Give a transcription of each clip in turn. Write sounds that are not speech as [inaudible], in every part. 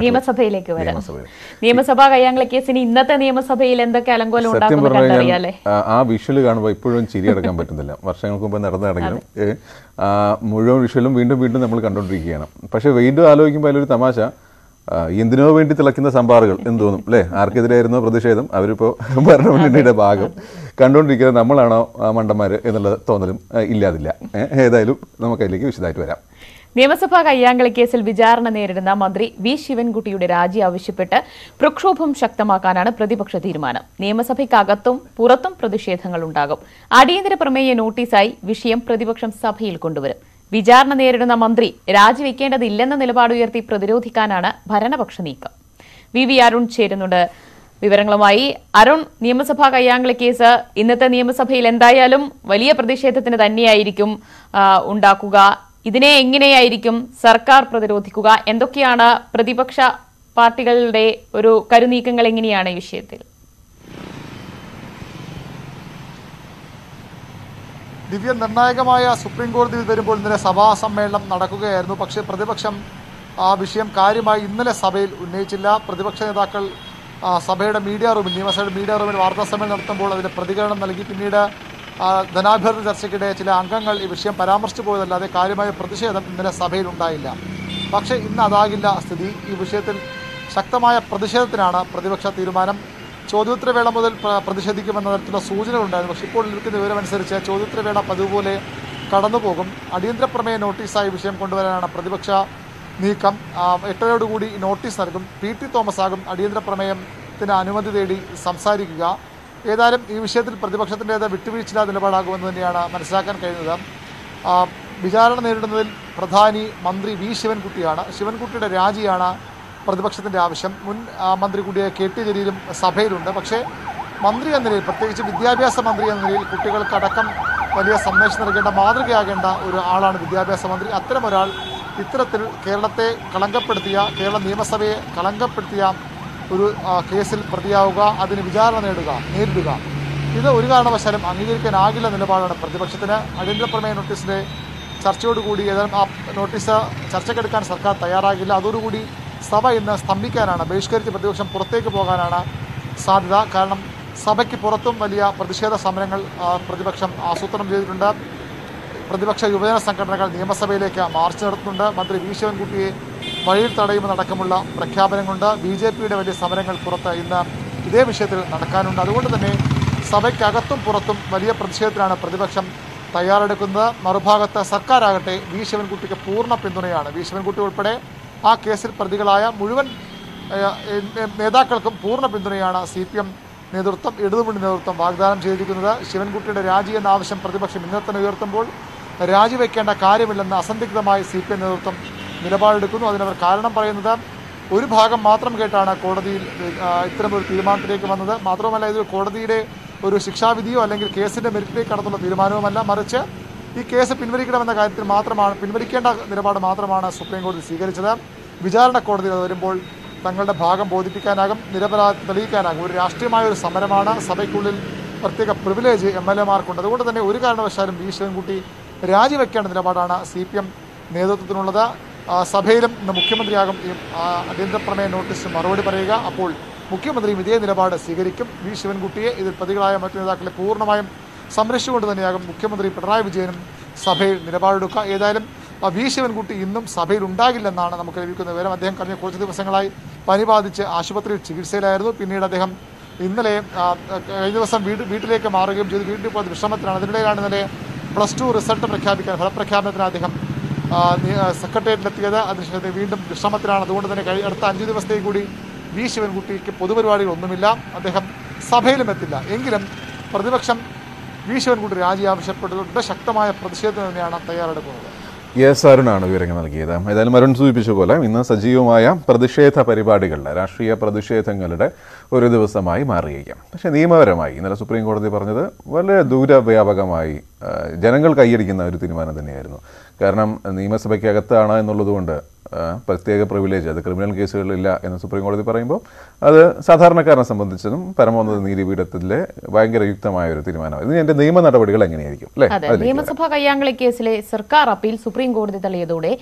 നിയമസഭയിലേക്ക് വരാം. നിയമസഭാ കയ്യാങ്കളി കേസിന് ഇന്നത്തെ നിയമസഭയിൽ എന്തൊക്കെ അലങ്കോലം ഉണ്ടാക്കുന്നു ആ- വിഷ്വൽ കാണുമ്പോൾ ഇപ്പോഴും ചിരി അടക്കാൻ പറ്റുന്നില്ല. വർഷങ്ങൾക്ക് മുമ്പ് നടന്നതാണെങ്കിലും മുഴുവൻ വിഷ്വലും വീണ്ടും വീണ്ടും നമ്മൾ കണ്ടുകൊണ്ടിരിക്കുകയാണ്. പക്ഷേ വീണ്ടും ആലോചിക്കുമ്പോൾ അതിലൊരു തമാശ. എന്തിനോ വേണ്ടി തിളയ്ക്കുന്ന സംഭാറുകൾ എന്ന് തോന്നും. അല്ലേ? ആർക്കെതിരായിരുന്നോ പ്രതിഷേധം? അവരിപ്പോൾ ഭരണമുന്നണിയുടെ ഭാഗം. കണ്ടുകൊണ്ടിരിക്കുന്നത് നമ്മളാണോ ആ മണ്ടന്മാര് എന്നുള്ള തോന്നലും ഇല്ലാതില്ല. ഏതായാലും നമുക്ക് അതിലേക്ക് വിശദമായിട്ട് വരാം. നിയമസഭാ കയ്യാങ്കളി കേസിൽ വിചാരണ നേരിടുന്ന മന്ത്രി വി ശിവൻകുട്ടിയുടെ രാജി ആവശ്യപ്പെട്ട് പ്രക്ഷോഭം ശക്തമാക്കാനാണ് പ്രതിപക്ഷ തീരുമാനം. നിയമസഭയ്ക്കകത്തും പുറത്തും പ്രതിഷേധങ്ങൾ ഉണ്ടാകും. അടിയന്തര പ്രമേയ നോട്ടീസായി വിഷയം പ്രതിപക്ഷം സഭയിൽ കൊണ്ടുവരും. വിചാരണ നേരിടുന്ന മന്ത്രി രാജിവെക്കേണ്ടതില്ലെന്ന നിലപാടുയർത്തി പ്രതിരോധിക്കാനാണ് ഭരണപക്ഷ നീക്കം. വി വി അരുൺ ചേരുന്നുണ്ട്. വിവരങ്ങളുമായി അരുൺ നിയമസഭാ കയ്യാങ്കളി കേസ് ഇന്നത്തെ നിയമസഭയിൽ എന്തായാലും വലിയ പ്രതിഷേധത്തിന് തന്നെയായിരിക്കും ഉണ്ടാക്കുക ഇതിനെ എങ്ങനെയായിരിക്കും സർക്കാർ പ്രതിരോധിക്കുക? എന്തൊക്കെയാണ് പ്രതിപക്ഷ പാർട്ടികളുടെ ഒരു കരുനീക്കങ്ങൾ എങ്ങനെയാണ് ഈ വിഷയത്തിൽ? ദിവ്യ നിർണായകമായ സുപ്രീം കോടതിയിൽ വരുമ്പോൾ ഇന്നലെ സഭാ സമ്മേളനം നടക്കുകയായിരുന്നു. പക്ഷേ പ്രതിപക്ഷം ആ വിഷയം കാര്യമായി ഇന്നലെ സഭയിൽ ഉന്നയിച്ചില്ല. പ്രതിപക്ഷ നേതാക്കൾ സഭയുടെ മീഡിയ റൂമിൽ നിയമസഭയുടെ മീഡിയ റൂമിൽ വാർത്താ സമ്മേളനം നടത്തുമ്പോൾ അതിന് പ്രതികരണം നൽകി. പിന്നീട് ധനാഭ്യർത്ഥന ചർച്ചയ്ക്കിടെ ചില അംഗങ്ങൾ ഈ വിഷയം പരാമർശിച്ചു പോയതല്ലാതെ കാര്യമായ പ്രതിഷേധം ഇന്നലെ സഭയിൽ ഉണ്ടായില്ല. പക്ഷേ ഇന്ന് അതാകില്ല സ്ഥിതി. ഈ വിഷയത്തിൽ ശക്തമായ പ്രതിഷേധത്തിനാണ് പ്രതിപക്ഷ തീരുമാനം. ചോദ്യോത്തരവേള മുതൽ പ്രതിഷേധിക്കുമെന്ന തരത്തിലുള്ള സൂചനകളുണ്ടായിരുന്നു. പക്ഷേ ഇപ്പോൾ ലഭിക്കുന്ന വിവരമനുസരിച്ച് ചോദ്യോത്തരവേള പതിവുപോലെ കടന്നുപോകും. അടിയന്തര പ്രമേയ നോട്ടീസായി വിഷയം കൊണ്ടുവരാനാണ് പ്രതിപക്ഷ നീക്കം. എട്ടരയോടുകൂടി നോട്ടീസ് നൽകും. പി ടി തോമസ് ആകും അടിയന്തര പ്രമേയത്തിന് അനുമതി തേടി സംസാരിക്കുക. ഏതായാലും ഈ വിഷയത്തിൽ പ്രതിപക്ഷത്തിന്റേത് വിട്ടുവീഴ്ചയില്ലാ നിലപാടാകുമെന്ന് തന്നെയാണ് മനസ്സിലാക്കാൻ കഴിയുന്നത്. വിചാരണ നേരിടുന്നതിൽ പ്രധാനി മന്ത്രി വി ശിവൻകുട്ടിയാണ്. ശിവൻകുട്ടിയുടെ രാജിയാണ് പ്രതിപക്ഷത്തിന്റെ ആവശ്യം. മുൻ മന്ത്രി കൂടിയ കെ ടി ജലീലും സഭയിലുണ്ട്. പക്ഷേ മന്ത്രി എന്ന നിലയിൽ പ്രത്യേകിച്ച് വിദ്യാഭ്യാസ മന്ത്രി എന്ന നിലയിൽ കുട്ടികൾക്കടക്കം വലിയ സന്ദേശം നൽകേണ്ട മാതൃകയാകേണ്ട ഒരു ആളാണ് വിദ്യാഭ്യാസ മന്ത്രി. അത്തരം ഒരാൾ ഇത്തരത്തിൽ കേരളത്തെ കളങ്കപ്പെടുത്തിയ കേരള നിയമസഭയെ കളങ്കപ്പെടുത്തിയ ഒരു കേസിൽ പ്രതിയാവുക അതിന് വിചാരണ നേടുക നേരിടുക. ഇത് ഒരു കാരണവശാലും അംഗീകരിക്കാനാകില്ല നിലപാടാണ് പ്രതിപക്ഷത്തിന്. അടിയന്തര പ്രമേയ നോട്ടീസിന്റെ ചർച്ചയോടുകൂടി ഏതാനും ആ നോട്ടീസ് ചർച്ചയ്ക്കെടുക്കാൻ സർക്കാർ തയ്യാറാകില്ല. അതോടുകൂടി സഭ ഇന്ന് സ്തംഭിക്കാനാണ് ബഹിഷ്കരിച്ച് പ്രതിപക്ഷം പുറത്തേക്ക് പോകാനാണ് സാധ്യത. കാരണം സഭയ്ക്ക് പുറത്തും വലിയ പ്രതിഷേധ സമരങ്ങൾ പ്രതിപക്ഷം ആസൂത്രണം ചെയ്തിട്ടുണ്ട്. പ്രതിപക്ഷ യുവജന സംഘടനകൾ നിയമസഭയിലേക്ക് മാർച്ച് നടത്തുന്നുണ്ട്. മന്ത്രി വി. ശിവൻകുട്ടിയെ വഴിയിൽ തടയുമെന്നടക്കമുള്ള പ്രഖ്യാപനങ്ങളുണ്ട്. ബി ജെ പിയുടെ വലിയ സമരങ്ങൾ പുറത്ത് ഇന്ന് ഇതേ വിഷയത്തിൽ നടക്കാനുണ്ട്. അതുകൊണ്ട് തന്നെ സഭയ്ക്കകത്തും പുറത്തും വലിയ പ്രതിഷേധത്തിലാണ് പ്രതിപക്ഷം തയ്യാറെടുക്കുന്നത്. മറുഭാഗത്ത് സർക്കാരാകട്ടെ വി ശിവൻകുട്ടിക്ക് പൂർണ പിന്തുണയാണ്. വി ശിവൻകുട്ടി ഉൾപ്പെടെ ആ കേസിൽ പ്രതികളായ മുഴുവൻ നേതാക്കൾക്കും പൂർണ പിന്തുണയാണ് സി പി എം നേതൃത്വം ഇടതുമുന്നണി നേതൃത്വം വാഗ്ദാനം ചെയ്തിരിക്കുന്നത്. ശിവൻകുട്ടിയുടെ രാജി എന്ന ആവശ്യം പ്രതിപക്ഷം ഇന്നത്തെ ഉയർത്തുമ്പോൾ രാജിവെക്കേണ്ട കാര്യമില്ലെന്ന് അസന്ധിഗ്ധമായി സി പി എം നേതൃത്വം നിലപാടെടുക്കുന്നു. അതിനവർ കാരണം പറയുന്നത് ഒരു ഭാഗം മാത്രം കേട്ടാണ് കോടതിയിൽ ഇത്തരമൊരു തീരുമാനത്തിലേക്ക് വന്നത്. മാത്രവുമല്ല ഇത് കോടതിയുടെ ഒരു ശിക്ഷാവിധിയോ അല്ലെങ്കിൽ കേസിന്റെ മെറിറ്റിലേക്ക് കടത്തുള്ള തീരുമാനവുമല്ല. മറിച്ച് ഈ കേസ് പിൻവലിക്കണമെന്ന കാര്യത്തിൽ മാത്രമാണ് പിൻവലിക്കേണ്ട നിലപാട് മാത്രമാണ് സുപ്രീം കോടതി സ്വീകരിച്ചത്. വിചാരണ കോടതിയിൽ അത് വരുമ്പോൾ തങ്ങളുടെ ഭാഗം ബോധിപ്പിക്കാനാകും നിരപരാധി തെളിയിക്കാനാകും. ഒരു രാഷ്ട്രീയമായ ഒരു സമരമാണ്. സഭയ്ക്കുള്ളിൽ പ്രത്യേക പ്രിവിലേജ് എം എൽ എമാർക്കുണ്ട്. അതുകൊണ്ട് തന്നെ ഒരു കാരണവശാലും വി ശിവൻകുട്ടി രാജിവെക്കേണ്ട നിലപാടാണ് സി പി എം നേതൃത്വത്തിനുള്ളത്. സഭയിലും ഇന്ന് മുഖ്യമന്ത്രിയാകും ഈ അടിയന്തര പ്രമേയ നോട്ടീസിന് മറുപടി പറയുക. അപ്പോൾ മുഖ്യമന്ത്രിയും ഇതേ നിലപാട് സ്വീകരിക്കും. വി. ശിവൻകുട്ടിയെ ഇതിൽ പ്രതികളായ മറ്റു നേതാക്കളെ പൂർണമായും സംരക്ഷിച്ചുകൊണ്ട് തന്നെയാകും മുഖ്യമന്ത്രി പിണറായി വിജയനും സഭയിൽ നിലപാടെടുക്കുക. ഏതായാലും വി. ശിവൻകുട്ടി ഇന്നും സഭയിൽ ഉണ്ടാകില്ലെന്നാണ് നമുക്ക് ലഭിക്കുന്ന വിവരം. അദ്ദേഹം കഴിഞ്ഞ കുറച്ച് ദിവസങ്ങളായി പനി ബാധിച്ച് ആശുപത്രിയിൽ ചികിത്സയിലായിരുന്നു. പിന്നീട് അദ്ദേഹം ഇന്നലെ കഴിഞ്ഞ ദിവസം വീട് വീട്ടിലേക്ക് മാറുകയും ചെയ്തു. വീട്ടിൽ പോയത് വിശ്രമത്തിലാണ്. അതിനിടയിലാണ് ഇന്നലെ പ്ലസ് ടു റിസൾട്ട് പ്രഖ്യാപിക്കാൻ ഫലപ്രഖ്യാപനത്തിന് അദ്ദേഹം സെക്രട്ടേറിയറ്റിലെത്തിയത് അതിനുശേഷം വീണ്ടും വിശ്രമത്തിലാണ്. അതുകൊണ്ട് തന്നെ കഴി അടുത്ത അഞ്ച് ദിവസത്തേക്ക് കൂടി വി. ശിവൻകുട്ടിക്ക് പൊതുപരിപാടികളൊന്നുമില്ല അദ്ദേഹം സഭയിലും എത്തില്ല. എങ്കിലും പ്രതിപക്ഷം വി. ശിവൻകുട്ടി രാജി ആവശ്യപ്പെട്ടുകൊണ്ട് ശക്തമായ പ്രതിഷേധം തന്നെയാണ് തയ്യാറെടുക്കുന്നത്. എസ് അരുണാണ് വിവരങ്ങൾ നൽകിയത്. ഏതായാലും അരുൺ സൂചിപ്പിച്ച പോലെ ഇന്ന് സജീവമായ പ്രതിഷേധ പരിപാടികളുടെ രാഷ്ട്രീയ പ്രതിഷേധങ്ങളുടെ ഒരു ദിവസമായി മാറിയേക്കാം പക്ഷേ നിയമപരമായി ഇന്നലെ സുപ്രീം കോടതി പറഞ്ഞത് വളരെ ദൂരവ്യാപകമായി ജനങ്ങൾ കൈയടിക്കുന്ന ഒരു തീരുമാനം തന്നെയായിരുന്നു. കാരണം നിയമസഭയ്ക്കകത്താണ് എന്നുള്ളതുകൊണ്ട് പ്രത്യേക പ്രിവിലേജ് അത് ക്രിമിനൽ കേസുകളിലില്ല എന്ന് സുപ്രീം കോടതി പറയുമ്പോൾ അത് സാധാരണക്കാരനെ സംബന്ധിച്ചതും പരമോന്നത നീതിപീഠത്തിലെ ഭയങ്കര യുക്തമായ ഒരു തീരുമാനമാണ്. ഇതിന് എന്റെ നിയമ നടപടികൾ എങ്ങനെയായിരിക്കും? അല്ലെ. നിയമസഭാ കയ്യാങ്കളി കേസിലെ സർക്കാർ അപ്പീൽ സുപ്രീം കോടതി തള്ളിയതോടെ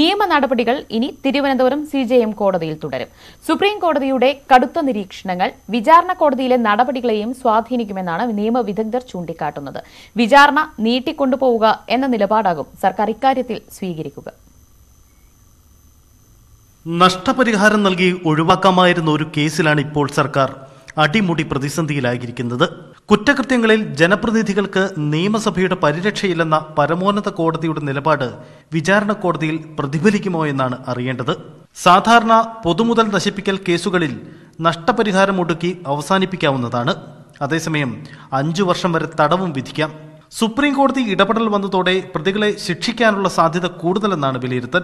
നിയമ നടപടികൾ ഇനി തിരുവനന്തപുരം സി ജെ എം കോടതിയിൽ തുടരും. സുപ്രീം കോടതിയുടെ കടുത്ത നിരീക്ഷണങ്ങൾ വിചാരണ കോടതിയിലെ നടപടികളെയും സ്വാധീനിക്കുമെന്നാണ് നിയമ വിദഗ്ധർ ചൂണ്ടിക്കാട്ടുന്നത്. വിചാരണ നീട്ടിക്കൊണ്ടുപോവുക എന്ന നിലപാടാകും സർക്കാർ ഇക്കാര്യത്തിൽ സ്വീകരിക്കുക. നഷ്ടപരിഹാരം നൽകി ഒഴിവാക്കാമായിരുന്ന ഒരു കേസിലാണ് ഇപ്പോൾ സർക്കാർ അടിമുടി പ്രതിസന്ധിയിലായിരിക്കുന്നത്. കുറ്റകൃത്യങ്ങളിൽ ജനപ്രതിനിധികൾക്ക് നിയമസഭയുടെ പരിരക്ഷയില്ലെന്ന പരമോന്നത കോടതിയുടെ നിലപാട് വിചാരണ കോടതിയിൽ പ്രതിഫലിക്കുമോ എന്നാണ് അറിയേണ്ടത്. സാധാരണ പൊതുമുതൽ നശിപ്പിക്കൽ കേസുകളിൽ നഷ്ടപരിഹാരം ഒടുക്കി അവസാനിപ്പിക്കാവുന്നതാണ്. അതേസമയം അഞ്ചു വർഷം വരെ തടവും വിധിക്കാം. സുപ്രീം കോടതി ഇടപെടൽ വന്നതോടെ പ്രതികളെ ശിക്ഷിക്കാനുള്ള സാധ്യത കൂടുതലെന്നാണ് വിലയിരുത്തൽ.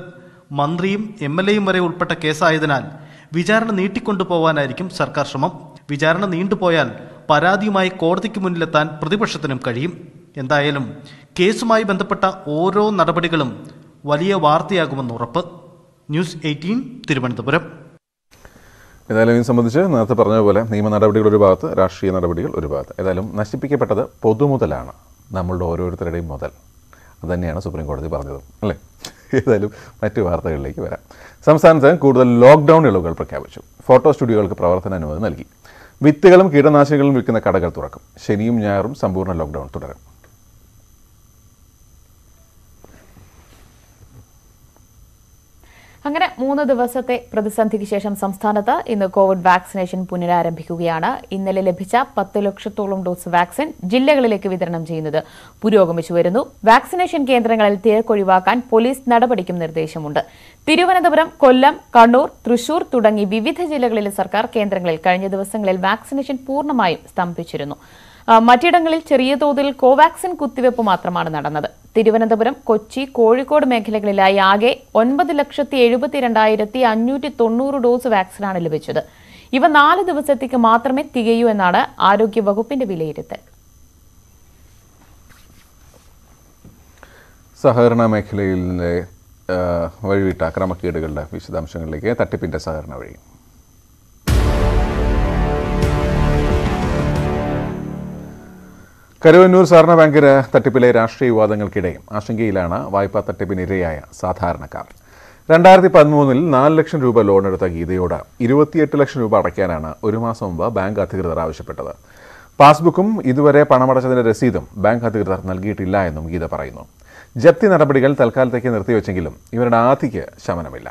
മന്ത്രിയും എം എൽ എയും വരെ ഉൾപ്പെട്ട കേസായതിനാൽ വിചാരണ നീട്ടിക്കൊണ്ടുപോകാനായിരിക്കും സർക്കാർ ശ്രമം. വിചാരണ നീണ്ടുപോയാൽ പരാതിയുമായി കോടതിക്ക് മുന്നിലെത്താൻ പ്രതിപക്ഷത്തിനും കഴിയും. എന്തായാലും കേസുമായി ബന്ധപ്പെട്ട ഓരോ നടപടികളും വലിയ വാർത്തയാകുമെന്ന് ഉറപ്പ്. News eighteen Thiruvananthapuram. ഏതായാലും ഇത് സംബന്ധിച്ച് നേരത്തെ പറഞ്ഞ പോലെ നിയമ നടപടികൾ ഒരു ഭാഗത്ത് രാഷ്ട്രീയ നടപടികൾ ഒരു ഭാഗത്ത്. ഏതായാലും നശിപ്പിക്കപ്പെട്ടത് പൊതുമുതലാണ്. നമ്മളുടെ ഓരോരുത്തരുടെയും മുതൽ. അതുതന്നെയാണ് സുപ്രീം കോടതി പറഞ്ഞത് അല്ലേ? ഏതായാലും മറ്റ് വാർത്തകളിലേക്ക് വരാം. സംസ്ഥാനത്ത് കൂടുതൽ ലോക്ക്ഡൗൺ ഇളവുകൾ പ്രഖ്യാപിച്ചു. ഫോട്ടോ സ്റ്റുഡിയോകൾക്ക് പ്രവർത്തന അനുമതി നൽകി. വിത്തുകളും കീടനാശിനികളും വിൽക്കുന്ന കടകൾ തുറക്കും. ശനിയും ഞായറും സമ്പൂർണ ലോക്ക്ഡൗൺ തുടരും. അങ്ങനെ മൂന്ന് ദിവസത്തെ പ്രതിസന്ധിക്ക് ശേഷം സംസ്ഥാനത്ത് ഇന്ന് കോവിഡ് വാക്സിനേഷൻ പുനരാരംഭിക്കുകയാണ്. ഇന്നലെ ലഭിച്ച പത്ത് ലക്ഷത്തോളം ഡോസ് വാക്സിൻ ജില്ലകളിലേക്ക് വിതരണം ചെയ്യുന്നത് പുരോഗമിച്ചു വരുന്നു. വാക്സിനേഷൻ കേന്ദ്രങ്ങളിൽ തിരക്കൊഴിവാക്കാൻ പോലീസ് നടപടിക്കും നിർദ്ദേശമുണ്ട്. തിരുവനന്തപുരം കൊല്ലം കണ്ണൂർ തൃശൂർ തുടങ്ങി വിവിധ ജില്ലകളിലെ സർക്കാർ കേന്ദ്രങ്ങളിൽ കഴിഞ്ഞ ദിവസങ്ങളിൽ വാക്സിനേഷൻ പൂർണമായും സ്തംഭിച്ചിരുന്നു. മറ്റിടങ്ങളിൽ ചെറിയ തോതിൽ കോവാക്സിൻ കുത്തിവയ്പ് മാത്രമാണ് നടന്നത്. തിരുവനന്തപുരം കൊച്ചി കോഴിക്കോട് മേഖലകളിലായി ആകെ ഒൻപത് ലക്ഷത്തി എഴുപത്തിരണ്ടായിരത്തി അഞ്ഞൂറ്റി തൊണ്ണൂറ് ഡോസ് വാക്സിനാണ് ലഭിച്ചത്. ഇവ നാല് ദിവസത്തേക്ക് മാത്രമേ തികയൂ എന്നാണ് ആരോഗ്യ വകുപ്പിന്റെ വിലയിരുത്തൽ. സഹകരണ മേഖലയിലെ വഴിവിട്ട അക്രമക്കേടുകളുടെ വിശദാംശങ്ങളിലേക്ക് തട്ടിപ്പിന്റെ സഹകരണ വഴി. കരുവന്നൂർ സഹകരണ ബാങ്കിന് തട്ടിപ്പിലെ രാഷ്ട്രീയ വിവാദങ്ങൾക്കിടെ ആശങ്കയിലാണ് വായ്പാ തട്ടിപ്പിനിരയായ സാധാരണക്കാർ. രണ്ടായിരത്തി പതിമൂന്നിൽ നാല് ലക്ഷം രൂപ ലോൺ എടുത്ത ഗീതയോട് ഇരുപത്തിയെട്ട് ലക്ഷം രൂപ അടയ്ക്കാനാണ് ഒരു മാസം മുമ്പ് ബാങ്ക് അധികൃതർ ആവശ്യപ്പെട്ടത്. പാസ്ബുക്കും ഇതുവരെ പണമടച്ചതിന്റെ രസീതും ബാങ്ക് അധികൃതർ നൽകിയിട്ടില്ല എന്നും ഗീത പറയുന്നു. ജപ്തി നടപടികൾ തൽക്കാലത്തേക്ക് നിർത്തിവെച്ചെങ്കിലും ഇവരുടെ ആധിക്ക് ശമനമില്ല.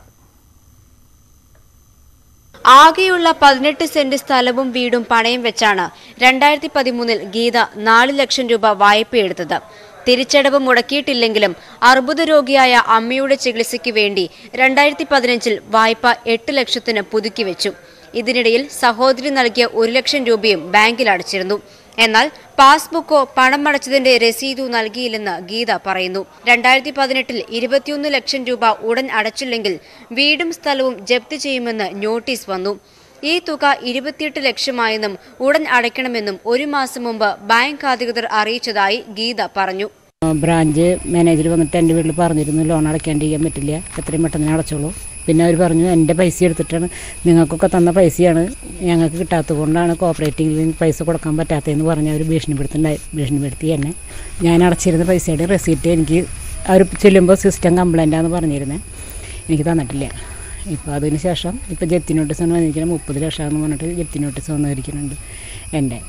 ആകെയുള്ള പതിനെട്ട് സെന്റ് സ്ഥലവും വീടും പണയം വെച്ചാണ് രണ്ടായിരത്തി പതിമൂന്നിൽ ഗീത നാല് ലക്ഷം രൂപ വായ്പയെടുത്തത് തിരിച്ചടവ് മുടക്കിയിട്ടില്ലെങ്കിലും അർബുദ രോഗിയായ അമ്മയുടെ ചികിത്സയ്ക്ക് വേണ്ടി രണ്ടായിരത്തി പതിനഞ്ചിൽ വായ്പ എട്ട് ലക്ഷത്തിന് പുതുക്കിവെച്ചു ഇതിനിടയിൽ സഹോദരി നൽകിയ ഒരു ലക്ഷം രൂപയും ബാങ്കിൽ അടച്ചിരുന്നു. എന്നാൽ പാസ്ബുക്കോ പണം അടച്ചതിന്റെ രസീതു നൽകിയില്ലെന്ന് ഗീത പറയുന്നു. രണ്ടായിരത്തി പതിനെട്ടിൽ ഇരുപത്തിയൊന്ന് ലക്ഷം രൂപ ഉടൻ അടച്ചില്ലെങ്കിൽ വീടും സ്ഥലവും ജപ്തി ചെയ്യുമെന്ന് നോട്ടീസ് വന്നു. ഈ തുക ഇരുപത്തിയെട്ട് ലക്ഷമായെന്നും ഉടൻ അടയ്ക്കണമെന്നും ഒരു മാസം മുമ്പ് ബാങ്ക് അധികൃതർ അറിയിച്ചതായി ഗീത പറഞ്ഞു. ബ്രാഞ്ച് മാനേജർ വന്നിട്ട് എന്റെ വീട്ടിൽ പറഞ്ഞിരുന്നു ലോൺ അടയ്ക്കാണ്ടിരിക്കാൻ പറ്റില്ല എത്രയും പെട്ടെന്ന് അടച്ചോളൂ. പിന്നെ അവർ പറഞ്ഞു എന്റെ പൈസ എടുത്തിട്ടാണ്. നിങ്ങൾക്കൊക്കെ തന്ന പൈസയാണ് ഞങ്ങൾക്ക് കിട്ടാത്തത് കൊണ്ടാണ് കോപ്പറേറ്റീവിൽ പൈസ കൊടുക്കാൻ പറ്റാത്തതെന്ന് പറഞ്ഞ് അവർ ഭീഷണിപ്പെടുത്തുണ്ടായി. ഭീഷണിപ്പെടുത്തി എന്നെ. ഞാൻ അടച്ചിരുന്ന പൈസയുടെ റെസീപ്റ്റ് എനിക്ക് അവർ ചെല്ലുമ്പോൾ സിസ്റ്റം കംപ്ലൈന്റാന്ന് പറഞ്ഞിരുന്നത് എനിക്ക് തന്നിട്ടില്ല. ഇപ്പോൾ അതിന് ശേഷം ഇപ്പോൾ ജപ്തി നോട്ടീസ് വന്നിരിക്കുന്നത്. മുപ്പത് ലക്ഷമാണെന്ന് പറഞ്ഞിട്ട് ജപ്തി നോട്ടീസ് വന്നിരിക്കുന്നുണ്ട് എന്റെ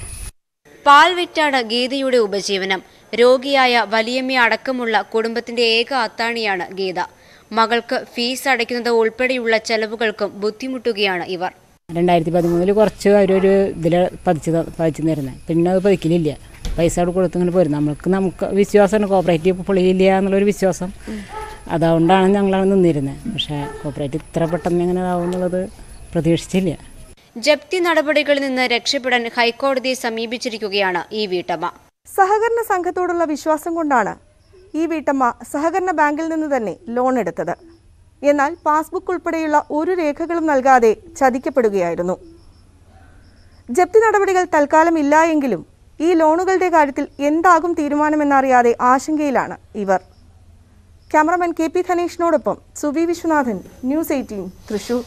പാൽ വിറ്റാണ് ഗീതയുടെ ഉപജീവനം. രോഗിയായ വലിയമ്മ അടക്കമുള്ള കുടുംബത്തിന്റെ ഏക അത്താണിയാണ് ഗീത. മകൾക്ക് ഫീസ് അടയ്ക്കുന്നത് ഉൾപ്പെടെയുള്ള ചെലവുകൾക്കും ബുദ്ധിമുട്ടുകയാണ് ഇവർ. രണ്ടായിരത്തി പതിമൂന്നിൽ കുറച്ച് അവരൊരു ഇതിൽ പതിച്ച് പതിച്ചു തരുന്നത് പിന്നെ അത് പതിക്കലില്ല. പൈസ അവിടെ കൊടുത്തിങ്ങനെ പോരും നമുക്ക് നമുക്ക് വിശ്വാസമാണ്. കോപ്പറേറ്റീവ് പൊളിയില്ല എന്നുള്ളൊരു വിശ്വാസം. അതുകൊണ്ടാണ് ഞങ്ങളാണ് നിന്നിരുന്നത് പക്ഷേ കോപ്പറേറ്റീവ് ഇത്ര പെട്ടെന്ന് ഇങ്ങനെ ആവും എന്നുള്ളത് പ്രതീക്ഷിച്ചില്ല. ജപ്തി നടപടികളിൽ നിന്ന് രക്ഷപ്പെടാൻ ഹൈക്കോടതിയെ സമീപിച്ചിരിക്കുകയാണ് ഈ വീട്ടമ്മ. സഹകരണ സംഘത്തോടുള്ള വിശ്വാസം കൊണ്ടാണ് ഈ വീട്ടമ്മ സഹകരണ ബാങ്കിൽ നിന്ന് തന്നെ ലോൺ എടുത്തത്. എന്നാൽ പാസ്ബുക്ക് ഉൾപ്പെടെയുള്ള ഒരു രേഖകളും നൽകാതെ ചതിക്കപ്പെടുകയായിരുന്നു. ജപ്തി നടപടികൾ തൽക്കാലം ഇല്ല എങ്കിലും ഈ ലോണുകളുടെ കാര്യത്തിൽ എന്താകും തീരുമാനമെന്നറിയാതെ ആശങ്കയിലാണ് ഇവർ. ക്യാമറമാൻ കെ പി ധനേഷിനോടൊപ്പം സുവി വിശ്വനാഥൻ ന്യൂസ് എയ്റ്റീൻ തൃശൂർ.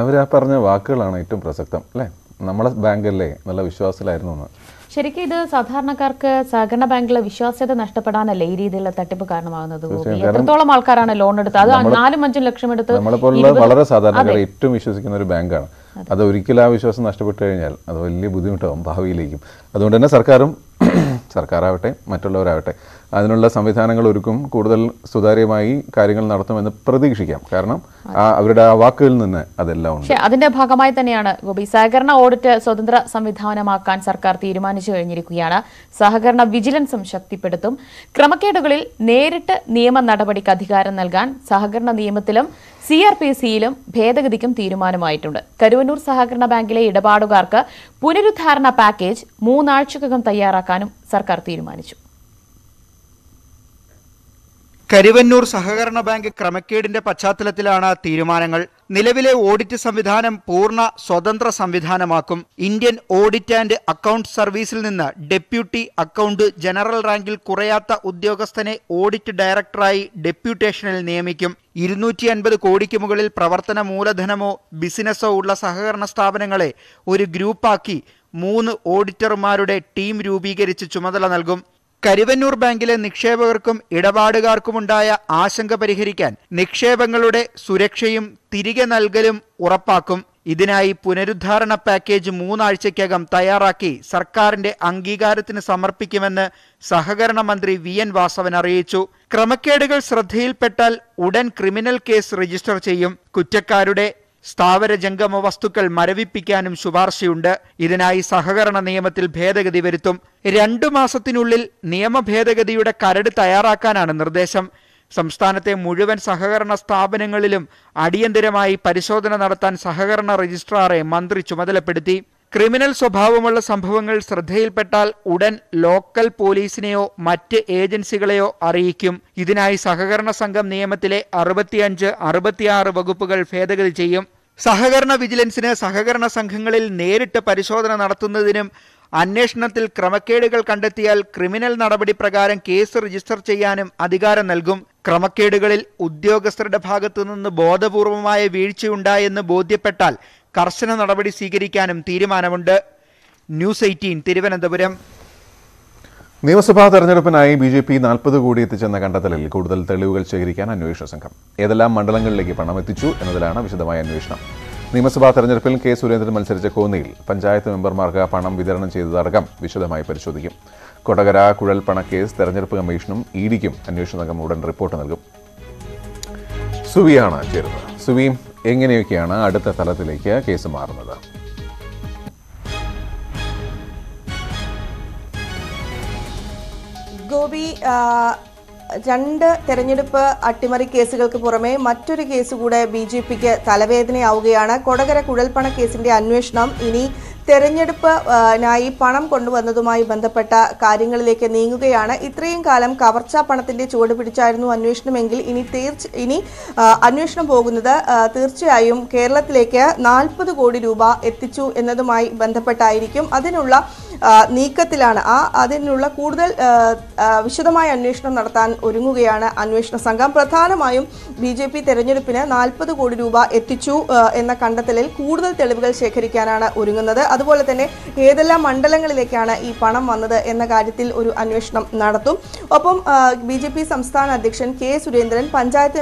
അവർ ആ പറഞ്ഞ വാക്കുകളാണ് ഏറ്റവും പ്രസക്തം അല്ലേ? നമ്മളെ ബാങ്കല്ലേ നല്ല വിശ്വാസത്തിലായിരുന്നു എന്ന് ശരിക്കും ഇത് സാധാരണക്കാർക്ക് സഹകരണ ബാങ്കിലെ വിശ്വാസ്യത നഷ്ടപ്പെടാനല്ലേ ഈ രീതിയിലുള്ള തട്ടിപ്പ് കാരണമാകുന്നത്? എത്രത്തോളം ആൾക്കാരാണ് ലോൺ എടുത്ത്? അത് നാലും അഞ്ചും ലക്ഷം എടുത്ത് നമ്മളെപ്പോലുള്ള വളരെ സാധാരണക്കാർ ഏറ്റവും വിശ്വസിക്കുന്ന ഒരു ബാങ്കാണ്. അത് ഒരിക്കലും ആ വിശ്വാസം നഷ്ടപ്പെട്ടു കഴിഞ്ഞാൽ അത് വലിയ ബുദ്ധിമുട്ടാവും ഭാവിയിലേക്കും. അതുകൊണ്ട് തന്നെ സർക്കാരും സർക്കാരാവട്ടെ മറ്റുള്ളവരാവട്ടെ അതിനുള്ള സംവിധാനങ്ങൾ ഒരുക്കും കൂടുതൽ സുതാര്യമായി കാര്യങ്ങൾ നടത്തുമെന്ന് പ്രതീക്ഷിക്കാം. കാരണം അവരുടെ ആ വാക്കുകളിൽ നിന്ന് അതെല്ലാം ഉണ്ട്. അതിന്റെ ഭാഗമായി തന്നെയാണ് ഗോപി സഹകരണ ഓഡിറ്റ് സ്വതന്ത്ര സംവിധാനമാക്കാൻ സർക്കാർ തീരുമാനിച്ചു കഴിഞ്ഞിരിക്കുകയാണ്. സഹകരണ വിജിലൻസും ശക്തിപ്പെടുത്തും. ക്രമക്കേടുകളിൽ നേരിട്ട് നിയമ നടപടിക്ക് അധികാരം നൽകാൻ സഹകരണ നിയമത്തിലും സി ആർ പി സിയിലും ഭേദഗതിക്കും തീരുമാനമായിട്ടുണ്ട്. കരുവന്നൂർ സഹകരണ ബാങ്കിലെ ഇടപാടുകാർക്ക് പുനരുദ്ധാരണ പാക്കേജ് മൂന്നാഴ്ചക്കകം തയ്യാറാക്കാനും സർക്കാർ തീരുമാനിച്ചു. കരുവന്നൂർ സഹകരണ ബാങ്ക് ക്രമക്കേടിന്റെ പശ്ചാത്തലത്തിലാണ് തീരുമാനങ്ങൾ. നിലവിലെ ഓഡിറ്റ് സംവിധാനം പൂർണ സ്വതന്ത്ര സംവിധാനമാക്കും. ഇന്ത്യൻ ഓഡിറ്റ് ആൻഡ് അക്കൗണ്ട് സർവീസിൽ നിന്ന് ഡെപ്യൂട്ടി അക്കൗണ്ട് ജനറൽ റാങ്കിൽ കുറയാത്ത ഉദ്യോഗസ്ഥനെ ഓഡിറ്റ് ഡയറക്ടറായി ഡെപ്യൂട്ടേഷനിൽ നിയമിക്കും. ഇരുന്നൂറ്റി അൻപത് കോടിക്ക് മുകളിൽ പ്രവർത്തന മൂലധനമോ ബിസിനസ്സോ ഉള്ള സഹകരണ സ്ഥാപനങ്ങളെ ഒരു ഗ്രൂപ്പാക്കി മൂന്ന് ഓഡിറ്റർമാരുടെ ടീം രൂപീകരിച്ച് ചുമതല നൽകും. കരുവന്നൂർ ബാങ്കിലെ നിക്ഷേപകർക്കും ഇടപാടുകാർക്കുമുണ്ടായ ആശങ്ക പരിഹരിക്കാൻ നിക്ഷേപങ്ങളുടെ സുരക്ഷയും തിരികെ നൽകലും ഉറപ്പാക്കും. ഇതിനായി പുനരുദ്ധാരണ പാക്കേജ് മൂന്നാഴ്ചയ്ക്കകം തയ്യാറാക്കി സർക്കാരിന്റെ അംഗീകാരത്തിന് സമർപ്പിക്കുമെന്ന് സഹകരണ മന്ത്രി വി എൻ വാസവൻ അറിയിച്ചു. ക്രമക്കേടുകൾ ശ്രദ്ധയിൽപ്പെട്ടാൽ ഉടൻ ക്രിമിനൽ കേസ് രജിസ്റ്റർ ചെയ്യും. കുറ്റക്കാരുടെ സ്ഥാവര ജംഗമ വസ്തുക്കൾ മരവിപ്പിക്കാനും ശുപാർശയുണ്ട്. ഇതിനായി സഹകരണ നിയമത്തിൽ ഭേദഗതി വരുത്തും. രണ്ടു മാസത്തിനുള്ളിൽ നിയമ ഭേദഗതിയുടെ കരട് തയ്യാറാക്കാനാണ് നിർദ്ദേശം. സംസ്ഥാനത്തെ മുഴുവൻ സഹകരണ സ്ഥാപനങ്ങളിലും അടിയന്തരമായി പരിശോധന നടത്താൻ സഹകരണ രജിസ്ട്രാറെ മന്ത്രി ചുമതലപ്പെടുത്തി. ക്രിമിനൽ സ്വഭാവമുള്ള സംഭവങ്ങൾ ശ്രദ്ധയിൽപ്പെട്ടാൽ ഉടൻ ലോക്കൽ പോലീസിനെയോ മറ്റ് ഏജൻസികളെയോ അറിയിക്കും. ഇതിനായി സഹകരണ സംഘം നിയമത്തിലെ അറുപത്തിയഞ്ച് അറുപത്തിയാറ് വകുപ്പുകൾ ഭേദഗതി ചെയ്യും. സഹകരണ വിജിലൻസിന് സഹകരണ സംഘങ്ങളിൽ നേരിട്ട് പരിശോധന നടത്തുന്നതിനും അന്വേഷണത്തിൽ ക്രമക്കേടുകൾ കണ്ടെത്തിയാൽ ക്രിമിനൽ നടപടി പ്രകാരം കേസ് രജിസ്റ്റർ ചെയ്യാനും അധികാരം നൽകും. ക്രമക്കേടുകളിൽ ഉദ്യോഗസ്ഥരുടെ ഭാഗത്തുനിന്ന് ബോധപൂർവമായ വീഴ്ചയുണ്ടായെന്ന് ബോധ്യപ്പെട്ടാൽ കർശന നടപടി സ്വീകരിക്കാനും തീരുമാനമുണ്ട്. News eighteen Thiruvananthapuram. നിയമസഭാ തെരഞ്ഞെടുപ്പിനായി ബി ജെ പി നാൽപ്പത് കോടി എത്തിച്ചെന്ന കണ്ടെത്തലിൽ കൂടുതൽ തെളിവുകൾ ശേഖരിക്കാൻ അന്വേഷണ സംഘം. ഏതെല്ലാം മണ്ഡലങ്ങളിലേക്ക് പണം എത്തിച്ചു എന്നതിലാണ് വിശദമായ അന്വേഷണം. നിയമസഭാ തെരഞ്ഞെടുപ്പിൽ കെ. സുരേന്ദ്രൻ മത്സരിച്ച കോന്നിയിൽ പഞ്ചായത്ത് മെമ്പർമാർക്ക് പണം വിതരണം ചെയ്തതടക്കം വിശദമായി പരിശോധിക്കും. കൊടകര കുഴൽപ്പണ കേസ് തെരഞ്ഞെടുപ്പ് കമ്മീഷനും ഇ ഡിക്കും അന്വേഷണ സംഘം ഉടൻ റിപ്പോർട്ട് നൽകും. സുവിയാണ് ചേരുന്നത്. സുവി എങ്ങനെയൊക്കെയാണ് അടുത്ത തലത്തിലേക്ക് കേസ് മാറുന്നത്? ഗോപി രണ്ട് തെരഞ്ഞെടുപ്പ് അട്ടിമറി കേസുകൾക്ക് പുറമെ മറ്റൊരു കേസ് കൂടെ ബി ജെ പിക്ക് തലവേദനയാവുകയാണ്. കൊടകര കുഴൽപ്പണ കേസിന്റെ അന്വേഷണം ഇനി തെരഞ്ഞെടുപ്പ് നായി പണം കൊണ്ടുവന്നതുമായി ബന്ധപ്പെട്ട കാര്യങ്ങളിലേക്ക് നീങ്ങുകയാണ്. ഇത്രയും കാലം കവർച്ചാ പണത്തിന്റെ ചുവട് പിടിച്ചായിരുന്നു അന്വേഷണമെങ്കിൽ ഇനി തീർച്ച ഇനി അന്വേഷണം പോകുന്നത് തീർച്ചയായും കേരളത്തിലേക്ക് നാൽപ്പത് കോടി രൂപ എത്തിച്ചു എന്നതുമായി ബന്ധപ്പെട്ടായിരിക്കും. അതിനുള്ള നീക്കത്തിലാണ്. ആ അതിനുള്ള കൂടുതൽ വിശദമായ അന്വേഷണം നടത്താൻ ഒരുങ്ങുകയാണ് അന്വേഷണ സംഘം. പ്രധാനമായും ബി ജെ പി തെരഞ്ഞെടുപ്പിന് നാൽപ്പത് കോടി രൂപ എത്തിച്ചു എന്ന കണ്ടെത്തലിൽ കൂടുതൽ തെളിവുകൾ ശേഖരിക്കാനാണ് ഒരുങ്ങുന്നത്. അതുപോലെ തന്നെ ഏതെല്ലാം മണ്ഡലങ്ങളിലേക്കാണ് ഈ പണം വന്നത് എന്ന കാര്യത്തിൽ ഒരു അന്വേഷണം നടത്തും. ഒപ്പം ബി ജെ പി സംസ്ഥാന അധ്യക്ഷൻ കെ സുരേന്ദ്രൻ പഞ്ചായത്ത്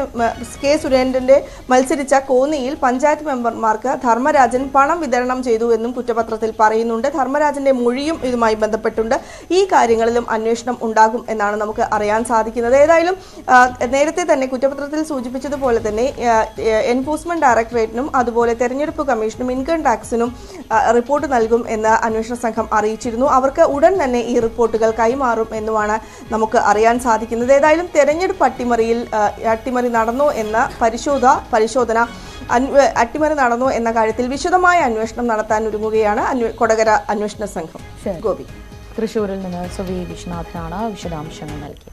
കെ സുരേന്ദ്രന്റെ മത്സരിച്ച കോന്നിയിൽ പഞ്ചായത്ത് മെമ്പർമാർക്ക് ധർമ്മരാജൻ പണം വിതരണം ചെയ്തു എന്നും കുറ്റപത്രത്തിൽ പറയുന്നുണ്ട്. ധർമ്മരാജന്റെ മൊഴിയും ഇതുമായി ബന്ധപ്പെട്ടുണ്ട്. ഈ കാര്യങ്ങളിലും അന്വേഷണം ഉണ്ടാകും എന്നാണ് നമുക്ക് അറിയാൻ സാധിക്കുന്നത്. ഏതായാലും നേരത്തെ തന്നെ കുറ്റപത്രത്തിൽ സൂചിപ്പിച്ചതുപോലെ തന്നെ എൻഫോഴ്സ്മെന്റ് ഡയറക്ടറേറ്റിനും അതുപോലെ തെരഞ്ഞെടുപ്പ് കമ്മീഷനും ഇൻകം ടാക്സിനും റിപ്പോർട്ട് നൽകും എന്ന് അന്വേഷണ സംഘം അറിയിച്ചിരുന്നു. അവർക്ക് ഉടൻ തന്നെ ഈ റിപ്പോർട്ടുകൾ കൈമാറും എന്നുമാണ് നമുക്ക് അറിയാൻ സാധിക്കുന്നത്. ഏതായാലും തെരഞ്ഞെടുപ്പ് അട്ടിമറിയിൽ അട്ടിമറി നടന്നോ എന്ന പരിശോധന പരിശോധന അട്ടിമറി നടന്നു എന്ന കാര്യത്തിൽ വിശദമായ അന്വേഷണം നടത്താൻ ഒരുങ്ങുകയാണ് കൊടകര അന്വേഷണ സംഘം. ഗോപി. തൃശൂരിൽ നിന്ന് സുവി വിശ്വനാഥനാണ് വിശദാംശങ്ങൾ നൽകിയത്.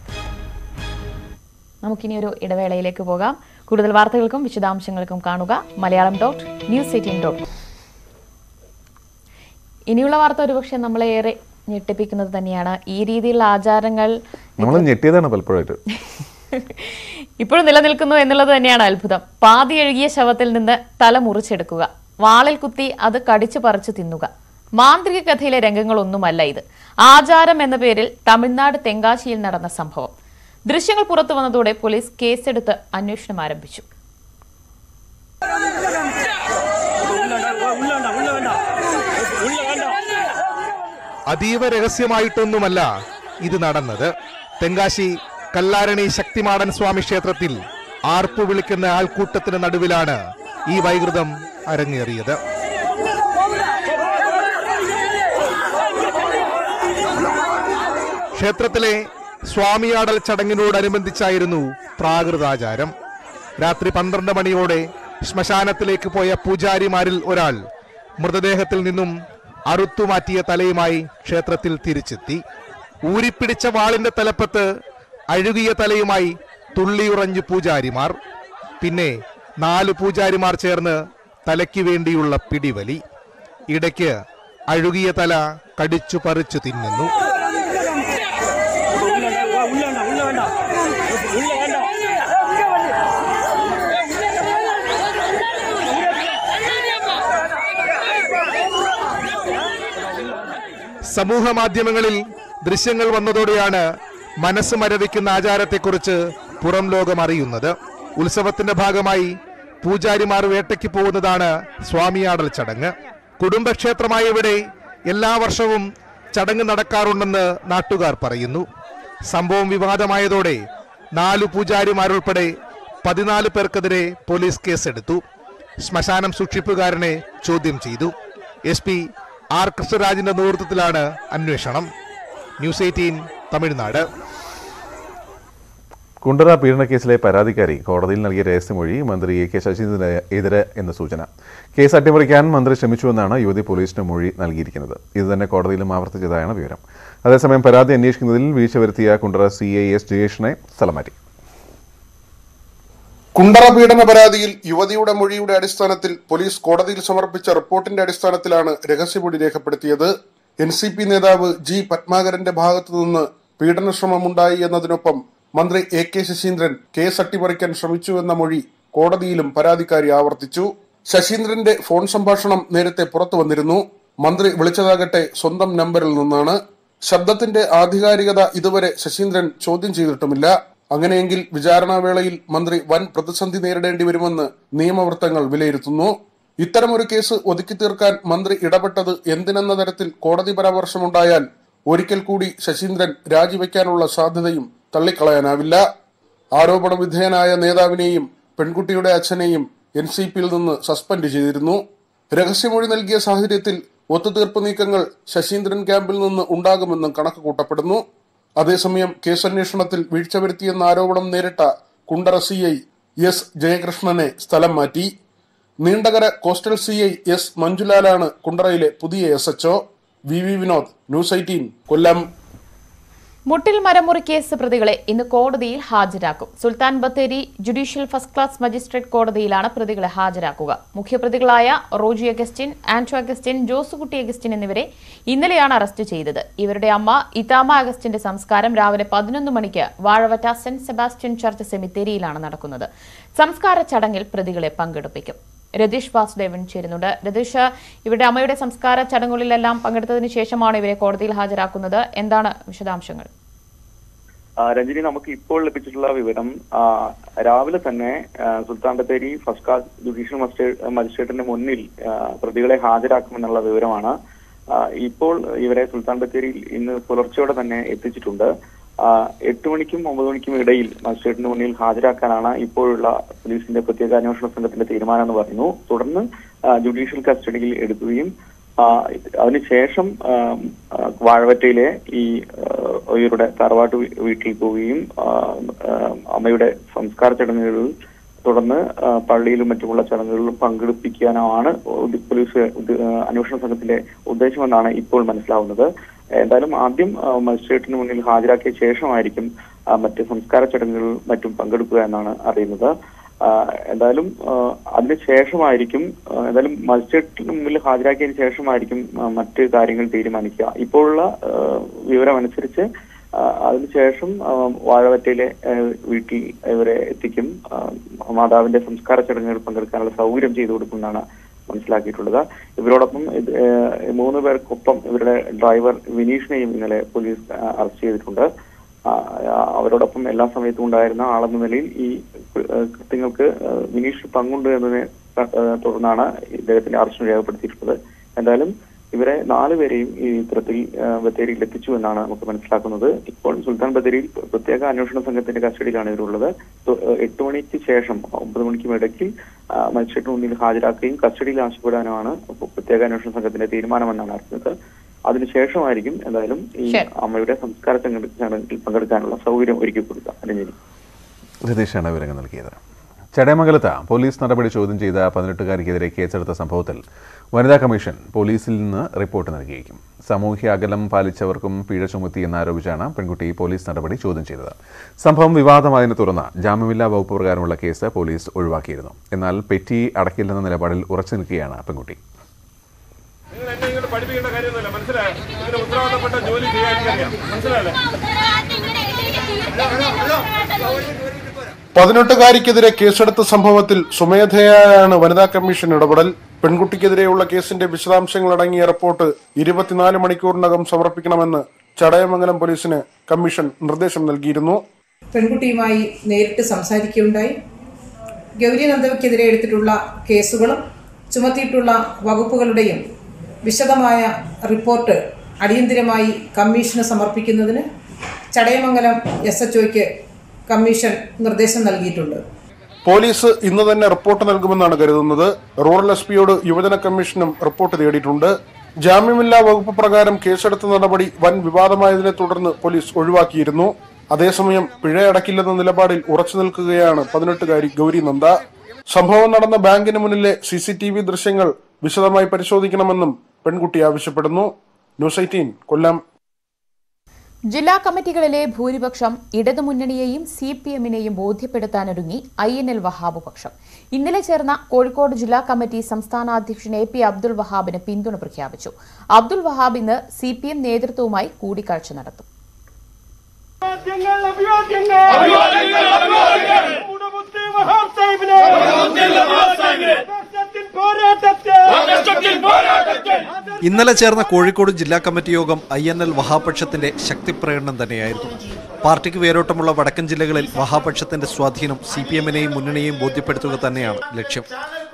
നമുക്കിനി ഒരു ഇടവേളയിലേക്ക് പോകാം. കൂടുതൽ വാർത്തകൾക്കും വിശദാംശങ്ങൾക്കും കാണുക Malayalam dot news eighteen dot ഇനിയുള്ള വാർത്ത ഒരുപക്ഷെ നമ്മളെ ഏറെ ഞെട്ടിപ്പിക്കുന്നത് തന്നെയാണ്. ഈ രീതിയിലുള്ള ആചാരങ്ങൾ നമ്മൾ ഞെട്ടിയതാണ് പലപ്പോഴായിട്ട്. [laughs] ഇപ്പോഴും നിലനിൽക്കുന്നു എന്നുള്ളത് തന്നെയാണ് അത്ഭുതം. പാതി എഴുകിയ ശവത്തിൽ നിന്ന് തല മുറിച്ചെടുക്കുക. വാളിൽ കുത്തി അത് കടിച്ചു പറിച്ചു തിന്നുക. മാന്ത്രിക കഥയിലെ രംഗങ്ങളൊന്നുമല്ല ഇത്. ആചാരം എന്ന പേരിൽ തമിഴ്നാട് തെങ്കാശിയിൽ നടന്ന സംഭവം. ദൃശ്യങ്ങൾ പുറത്തു വന്നതോടെ പോലീസ് കേസെടുത്ത് അന്വേഷണം ആരംഭിച്ചു. അതീവ രഹസ്യമായിട്ടൊന്നുമല്ല ഇത് നടന്നത്. തെങ്കാശി കല്ലാരണി ശക്തിമാടൻ സ്വാമി ക്ഷേത്രത്തിൽ ആർപ്പു വിളിക്കുന്ന ആൾക്കൂട്ടത്തിന് നടുവിലാണ് ഈ വൈകൃതം അരങ്ങേറിയത്. ക്ഷേത്രത്തിലെ സ്വാമിയാടൽ ചടങ്ങിനോടനുബന്ധിച്ചായിരുന്നു പ്രാകൃതാചാരം. രാത്രി പന്ത്രണ്ട് മണിയോടെ ശ്മശാനത്തിലേക്ക് പോയ പൂജാരിമാരിൽ ഒരാൾ മൃതദേഹത്തിൽ നിന്നും അറുത്തുമാറ്റിയ തലയുമായി ക്ഷേത്രത്തിൽ തിരിച്ചെത്തി. ഊരിപ്പിടിച്ച വാളിന്റെ തലപ്പത്ത് അഴുകിയ തലയുമായി തുള്ളിയുറഞ്ഞു പൂജാരിമാർ പിന്നെ നാല് പൂജാരിമാർ ചേർന്ന് തലയ്ക്ക് വേണ്ടിയുള്ള പിടിവലി. ഇടയ്ക്ക് അഴുകിയ തല കടിച്ചു പറിച്ചു തിന്നുന്നു. സമൂഹ മാധ്യമങ്ങളിൽ ദൃശ്യങ്ങൾ വന്നതോടെയാണ് മനസ്സ് മരവിക്കുന്ന ആചാരത്തെക്കുറിച്ച് പുറം ലോകം അറിയുന്നത്. ഉത്സവത്തിന്റെ ഭാഗമായി പൂജാരിമാർ വേട്ടയ്ക്ക് പോകുന്നതാണ് സ്വാമിയാടൽ ചടങ്ങ്. കുടുംബക്ഷേത്രമായ ഇവിടെ എല്ലാ വർഷവും ചടങ്ങ് നടക്കാറുണ്ടെന്ന് നാട്ടുകാർ പറയുന്നു. സംഭവം വിവാദമായതോടെ നാലു പൂജാരിമാരുൾപ്പെടെ പതിനാല് പേർക്കെതിരെ പോലീസ് കേസെടുത്തു. ശ്മശാനം സൂക്ഷിപ്പുകാരനെ ചോദ്യം ചെയ്തു. എസ് പി ആർ കൃഷ്ണരാജിന്റെ നേതൃത്വത്തിലാണ് അന്വേഷണം. News Eighteen Tamil Nadu. Kundara പീഡനക്കേസിലെ പരാതിക്കാരി കോടതിയിൽ നൽകിയ രഹസ്യമൊഴി മന്ത്രി എ കെ ശശീന്ദ്രന് എതിരെ എന്ന സൂചന. കേസ് അട്ടിമറിക്കാൻ മന്ത്രി ശ്രമിച്ചുവെന്നാണ് യുവതി പോലീസിന് മൊഴി നൽകിയിരിക്കുന്നത്. ഇത് തന്നെ കോടതിയിലും ആവർത്തിച്ചതായാണ് വിവരം. അതേസമയം പരാതി അന്വേഷിക്കുന്നതിൽ വീഴ്ച വരുത്തിയ കുണ്ടറ സി ഐ എസ് ജയേഷിനെ സ്ഥലം മാറ്റി കുണ്ടറ പീഡന പരാതിയിൽ യുവതിയുടെ മൊഴിയുടെ അടിസ്ഥാനത്തിൽ പോലീസ് കോടതിയിൽ സമർപ്പിച്ച റിപ്പോർട്ടിന്റെ അടിസ്ഥാനത്തിലാണ് രഹസ്യമൊഴി രേഖപ്പെടുത്തിയത്. എൻ സി പി നേതാവ് ജി പത്മാകരന്റെ ഭാഗത്തുനിന്ന് പീഡനശ്രമമുണ്ടായി എന്നതിനൊപ്പം മന്ത്രി എ കെ ശശീന്ദ്രൻ കേസ് അട്ടിമറിക്കാൻ ശ്രമിച്ചുവെന്ന മൊഴി കോടതിയിലും പരാതിക്കാരി ആവർത്തിച്ചു. ശശീന്ദ്രന്റെ ഫോൺ സംഭാഷണം നേരത്തെ പുറത്തു വന്നിരുന്നു. മന്ത്രി വിളിച്ചതാകട്ടെ സ്വന്തം നമ്പറിൽ നിന്നാണ്. ശബ്ദത്തിന്റെ ആധികാരികത ഇതുവരെ ശശീന്ദ്രൻ ചോദ്യം ചെയ്തിട്ടുമില്ല. അങ്ങനെയെങ്കിൽ വിചാരണാവേളയിൽ മന്ത്രി വൻ പ്രതിസന്ധി നേരിടേണ്ടി വരുമെന്ന് നിയമവൃത്തങ്ങൾ വിലയിരുത്തുന്നു. ഇത്തരമൊരു കേസ് ഒതുക്കി തീർക്കാൻ മന്ത്രി ഇടപെട്ടത് എന്തിനെന്ന തരത്തിൽ കോടതി പരാമർശമുണ്ടായാൽ ഒരിക്കൽ കൂടി ശശീന്ദ്രൻ രാജിവെക്കാനുള്ള സാധ്യതയും തള്ളിക്കളയാനാവില്ല. ആരോപണ വിധേയനായ നേതാവിനെയും പെൺകുട്ടിയുടെ അച്ഛനെയും എൻ സി പിയിൽ നിന്ന് സസ്പെൻഡ് ചെയ്തിരുന്നു. രഹസ്യമൊഴി നൽകിയ സാഹചര്യത്തിൽ ഒത്തുതീർപ്പ് നീക്കങ്ങൾ ശശീന്ദ്രൻ ക്യാമ്പിൽ നിന്ന് ഉണ്ടാകുമെന്നും കണക്ക് കൂട്ടപ്പെടുന്നു അതേസമയം കേസന്വേഷണത്തിൽ വീഴ്ച വരുത്തിയെന്ന ആരോപണം നേരിട്ട കുണ്ടറ സി ഐ എസ് ജയകൃഷ്ണനെ സ്ഥലം മാറ്റി. Neendakara coastal C I S മഞ്ജുലാലാണ് കുണ്ടറയിലെ പുതിയ S H O V V Vinod news eighteen Kollam. Muttil മരമുറി case പ്രതികളെ ഇന്ന് കോടതിയിൽ ഹാജരാക്കും. Sultan Bathery judicial first class magistrate കോടതിയിലാണ് പ്രതികളെ ഹാജരാക്കുക. മുഖ്യപ്രതികളായ റോജി അഗസ്റ്റിൻ ആന്റോ അഗസ്റ്റിൻ ജോസുകുട്ടി അഗസ്റ്റിൻ എന്നിവരെ ഇന്നലെയാണ് അറസ്റ്റ് ചെയ്തത്. ഇവരുടെ അമ്മ ഇതാമ അഗസ്റ്റിന്റെ സംസ്കാരം രാവിലെ പതിനൊന്ന് മണിക്ക് വാഴവറ്റ സെന്റ് സെബാസ്റ്റ്യൻ ചർച്ച് സെമിത്തേരിയിലാണ് നടക്കുന്നത്. സംസ്കാര ചടങ്ങിൽ പ്രതികളെ പങ്കെടുപ്പിക്കും. രതീഷ് വാസുദേവൻ ചേരുന്നുണ്ട്. രതീഷ് ഇവരുടെ അമ്മയുടെ സംസ്കാര ചടങ്ങുകളിലെല്ലാം പങ്കെടുത്തതിന് ശേഷമാണ് ഇവരെ കോടതിയിൽ ഹാജരാക്കുന്നത്. എന്താണ് വിശദാംശങ്ങൾ? രഞ്ജിനി നമുക്ക് ഇപ്പോൾ ലഭിച്ചിട്ടുള്ള വിവരം രാവിലെ തന്നെ Sultan Bathery first class judicial magistrate- മജിസ്ട്രേറ്റിന്റെ മുന്നിൽ പ്രതികളെ ഹാജരാക്കുമെന്നുള്ള വിവരമാണ്. ഇപ്പോൾ ഇവരെ സുൽത്താൻ ബത്തേരിയിൽ ഇന്ന് പുലർച്ചയോടെ തന്നെ എത്തിച്ചിട്ടുണ്ട്. എട്ട് മണിക്കും ഒമ്പത് മണിക്കും ഇടയിൽ മജിസ്ട്രേറ്റിന് മുന്നിൽ ഹാജരാക്കാനാണ് ഇപ്പോഴുള്ള പോലീസിന്റെ പ്രത്യേക അന്വേഷണ സംഘത്തിന്റെ തീരുമാനം എന്ന് പറയുന്നു. തുടർന്ന് ജുഡീഷ്യൽ കസ്റ്റഡിയിൽ എടുക്കുകയും അതിനുശേഷം വാഴവറ്റയിലെ ഈ ഇവരുടെ തറവാട്ട് വീട്ടിൽ പോവുകയും അമ്മയുടെ സംസ്കാര ചടങ്ങുകളിൽ തുടർന്ന് പള്ളിയിലും മറ്റുമുള്ള ചടങ്ങുകളിലും പങ്കെടുപ്പിക്കാനാണ് ഉദ്യ- പോലീസ് അന്വേഷണ സംഘത്തിന്റെ ഉദ്ദേശമെന്നാണ് ഇപ്പോൾ മനസ്സിലാവുന്നത്. എന്തായാലും ആദ്യം മജിസ്ട്രേറ്റിന് മുന്നിൽ ഹാജരാക്കിയ ശേഷമായിരിക്കും മറ്റ് സംസ്കാര ചടങ്ങുകളിൽ മറ്റും പങ്കെടുക്കുക എന്നാണ് അറിയുന്നത്. എന്തായാലും അതിനുശേഷമായിരിക്കും അതിന് ശേഷമായിരിക്കും എന്തായാലും മജിസ്ട്രേറ്റിന് മുന്നിൽ ഹാജരാക്കിയതിന് ശേഷമായിരിക്കും മറ്റ് കാര്യങ്ങൾ തീരുമാനിക്കുക. ഇപ്പോഴുള്ള വിവരമനുസരിച്ച് അതിനുശേഷം വാഴവറ്റയിലെ വീട്ടിൽ ഇവരെ എത്തിക്കും. മാതാവിന്റെ സംസ്കാര ചടങ്ങുകൾ പങ്കെടുക്കാനുള്ള സൗകര്യം ചെയ്തു കൊടുക്കുമെന്നാണ് മനസ്സിലാക്കിയിട്ടുള്ളത്. ഇവരോടൊപ്പം മൂന്ന് പേർക്കൊപ്പം ഇവരുടെ ഡ്രൈവർ വിനീഷിനെയും ഇന്നലെ പോലീസ് അറസ്റ്റ് ചെയ്തിട്ടുണ്ട്. അവരോടൊപ്പം എല്ലാ സമയത്തും ഉണ്ടായിരുന്ന ആളെന്ന നിലയിൽ ഈ കൃത്യങ്ങൾക്ക് വിനീഷ് പങ്കുണ്ട് എന്നതിനെ തുടർന്നാണ് ഇദ്ദേഹത്തിന്റെ അറസ്റ്റ് രേഖപ്പെടുത്തിയിട്ടുള്ളത്. എന്തായാലും ഇവരെ നാലുപേരെയും ഈ ഇത്തരത്തിൽ ബത്തേരിയിൽ എത്തിച്ചു എന്നാണ് നമുക്ക് മനസ്സിലാക്കുന്നത്. ഇപ്പോൾ സുൽത്താൻ ബത്തേരിയിൽ പ്രത്യേക അന്വേഷണ സംഘത്തിന്റെ കസ്റ്റഡിയിലാണ് ഇവരുള്ളത്. എട്ട് മണിക്ക് ശേഷം ഒമ്പത് മണിക്കും ഇടയ്ക്ക് മജിസ്ട്രേറ്റിന് മുന്നിൽ ഹാജരാക്കുകയും കസ്റ്റഡിയിൽ ആവശ്യപ്പെടാനുമാണ് പ്രത്യേക അന്വേഷണ സംഘത്തിന്റെ തീരുമാനമെന്നാണ് അറിഞ്ഞത്. അതിനുശേഷമായിരിക്കും എന്തായാലും ഈ അമ്മയുടെ സംസ്കാര ചടങ്ങ് ചടങ്ങിൽ പങ്കെടുക്കാനുള്ള സൗകര്യം ഒരുക്കി കൊടുക്കുക രഞ്ജിനി രതീഷാണ് വിവരങ്ങൾ നൽകിയത്. ചടയമംഗലത്ത് പോലീസ് നടപടി ചോദ്യം ചെയ്ത പതിനെട്ടുകാരിക്കെതിരെ കേസെടുത്ത സംഭവത്തിൽ വനിതാ കമ്മീഷൻ പോലീസിൽ നിന്ന് റിപ്പോർട്ട് നൽകിയേക്കും സാമൂഹ്യ അകലം പാലിച്ചവർക്കും പിഴ ചുമത്തി എന്നാരോപിച്ചാണ് പെൺകുട്ടി പോലീസ് നടപടി ചോദ്യം ചെയ്തത്. സംഭവം വിവാദമായതിനെ തുടർന്ന് ജാമ്യമില്ലാ വകുപ്പ് പ്രകാരമുള്ള കേസ് പോലീസ് ഒഴിവാക്കിയിരുന്നു. എന്നാൽ പെറ്റി അടക്കില്ലെന്ന നിലപാടിൽ ഉറച്ചു നിൽക്കുകയാണ് പെൺകുട്ടി. നിങ്ങൾ എന്നെ ഇങ്ങോട്ട് പഠിപ്പിക്കേണ്ട കാര്യമൊന്നുമില്ല. മനസ്സിലായോ? ഇതിന് ഉത്തരവാദപ്പെട്ട ജോലി ചെയ്യാൻ മനസ്സിലായല്ലേ പതിനെട്ടുകാരിക്കെതിരെ കേസെടുത്ത സംഭവത്തിൽ സ്വമേധയാണ് വനിതാ കമ്മീഷൻ ഇടപെടൽ. പെൺകുട്ടിക്കെതിരെയുള്ള കേസിന്റെ വിശദാംശങ്ങൾ അടങ്ങിയ റിപ്പോർട്ട് ഇരുപത്തിനാല് മണിക്കൂറിനകം സമർപ്പിക്കണമെന്ന് ചടയമംഗലം പോലീസിന് കമ്മീഷൻ നിർദ്ദേശം നൽകിയിരുന്നു. പെൺകുട്ടിയുമായി നേരിട്ട് സംസാരിക്കുകയുണ്ടായി. ഗൗരി നന്ദവയ്ക്കെതിരെ എടുത്തിട്ടുള്ള കേസുകളും ചുമത്തിയിട്ടുള്ള വകുപ്പുകളുടെയും വിശദമായ റിപ്പോർട്ട് അടിയന്തിരമായി കമ്മീഷന് സമർപ്പിക്കുന്നതിന് ചടയമംഗലം എസ് എച്ച് കമ്മീഷൻ നിർദ്ദേശം നൽകിയിട്ടുണ്ട്. പോലീസ് ഇന്ന് തന്നെ റിപ്പോർട്ട് നൽകുമെന്നാണ് കരുതുന്നത്. റൂറൽ എസ് പിയോട് യുവജന കമ്മീഷനും റിപ്പോർട്ട് തേടിയിട്ടുണ്ട്. ജാമ്യമില്ലാ വകുപ്പ് പ്രകാരം കേസെടുത്ത നടപടി വൻ വിവാദമായതിനെ തുടർന്ന് പോലീസ് ഒഴിവാക്കിയിരുന്നു. അതേസമയം പിഴയടക്കില്ലെന്ന നിലപാടിൽ ഉറച്ചു നിൽക്കുകയാണ് പതിനെട്ടുകാരി ഗൗരി നന്ദ. സംഭവം നടന്ന ബാങ്കിന് മുന്നിലെ സി സി ടി വി ദൃശ്യങ്ങൾ വിശദമായി പരിശോധിക്കണമെന്നും പെൺകുട്ടി ആവശ്യപ്പെടുന്നു. News eighteen Kollam. ജില്ലാ കമ്മിറ്റികളിലെ ഭൂരിപക്ഷം ഇടതുമുന്നണിയെയും സി പി എമ്മിനെയും ബോധ്യപ്പെടുത്താനൊരുങ്ങി ഐ എൻ എൽ വഹാബ് പക്ഷം. ഇന്നലെ ചേർന്ന കോഴിക്കോട് ജില്ലാ കമ്മിറ്റി സംസ്ഥാന അധ്യക്ഷൻ എ പി അബ്ദുൾ വഹാബിന് പിന്തുണ പ്രഖ്യാപിച്ചു. അബ്ദുൾ വഹാബ് ഇന്ന് സി പി എം നേതൃത്വവുമായി കൂടിക്കാഴ്ച നടത്തും. ഇന്നലെ ചേർന്ന കോഴിക്കോട് ജില്ലാ കമ്മിറ്റി യോഗം ഐ എൻ എൽ വഹാപക്ഷത്തിന്റെ ശക്തിപ്രകടനം തന്നെയായിരുന്നു. പാർട്ടിക്ക് വേരോട്ടമുള്ള വടക്കൻ ജില്ലകളിൽ വഹാപക്ഷത്തിന്റെ സ്വാധീനം സി പി എമ്മിനെയും മുന്നണിയെയും ബോധ്യപ്പെടുത്തുക തന്നെയാണ് ലക്ഷ്യം.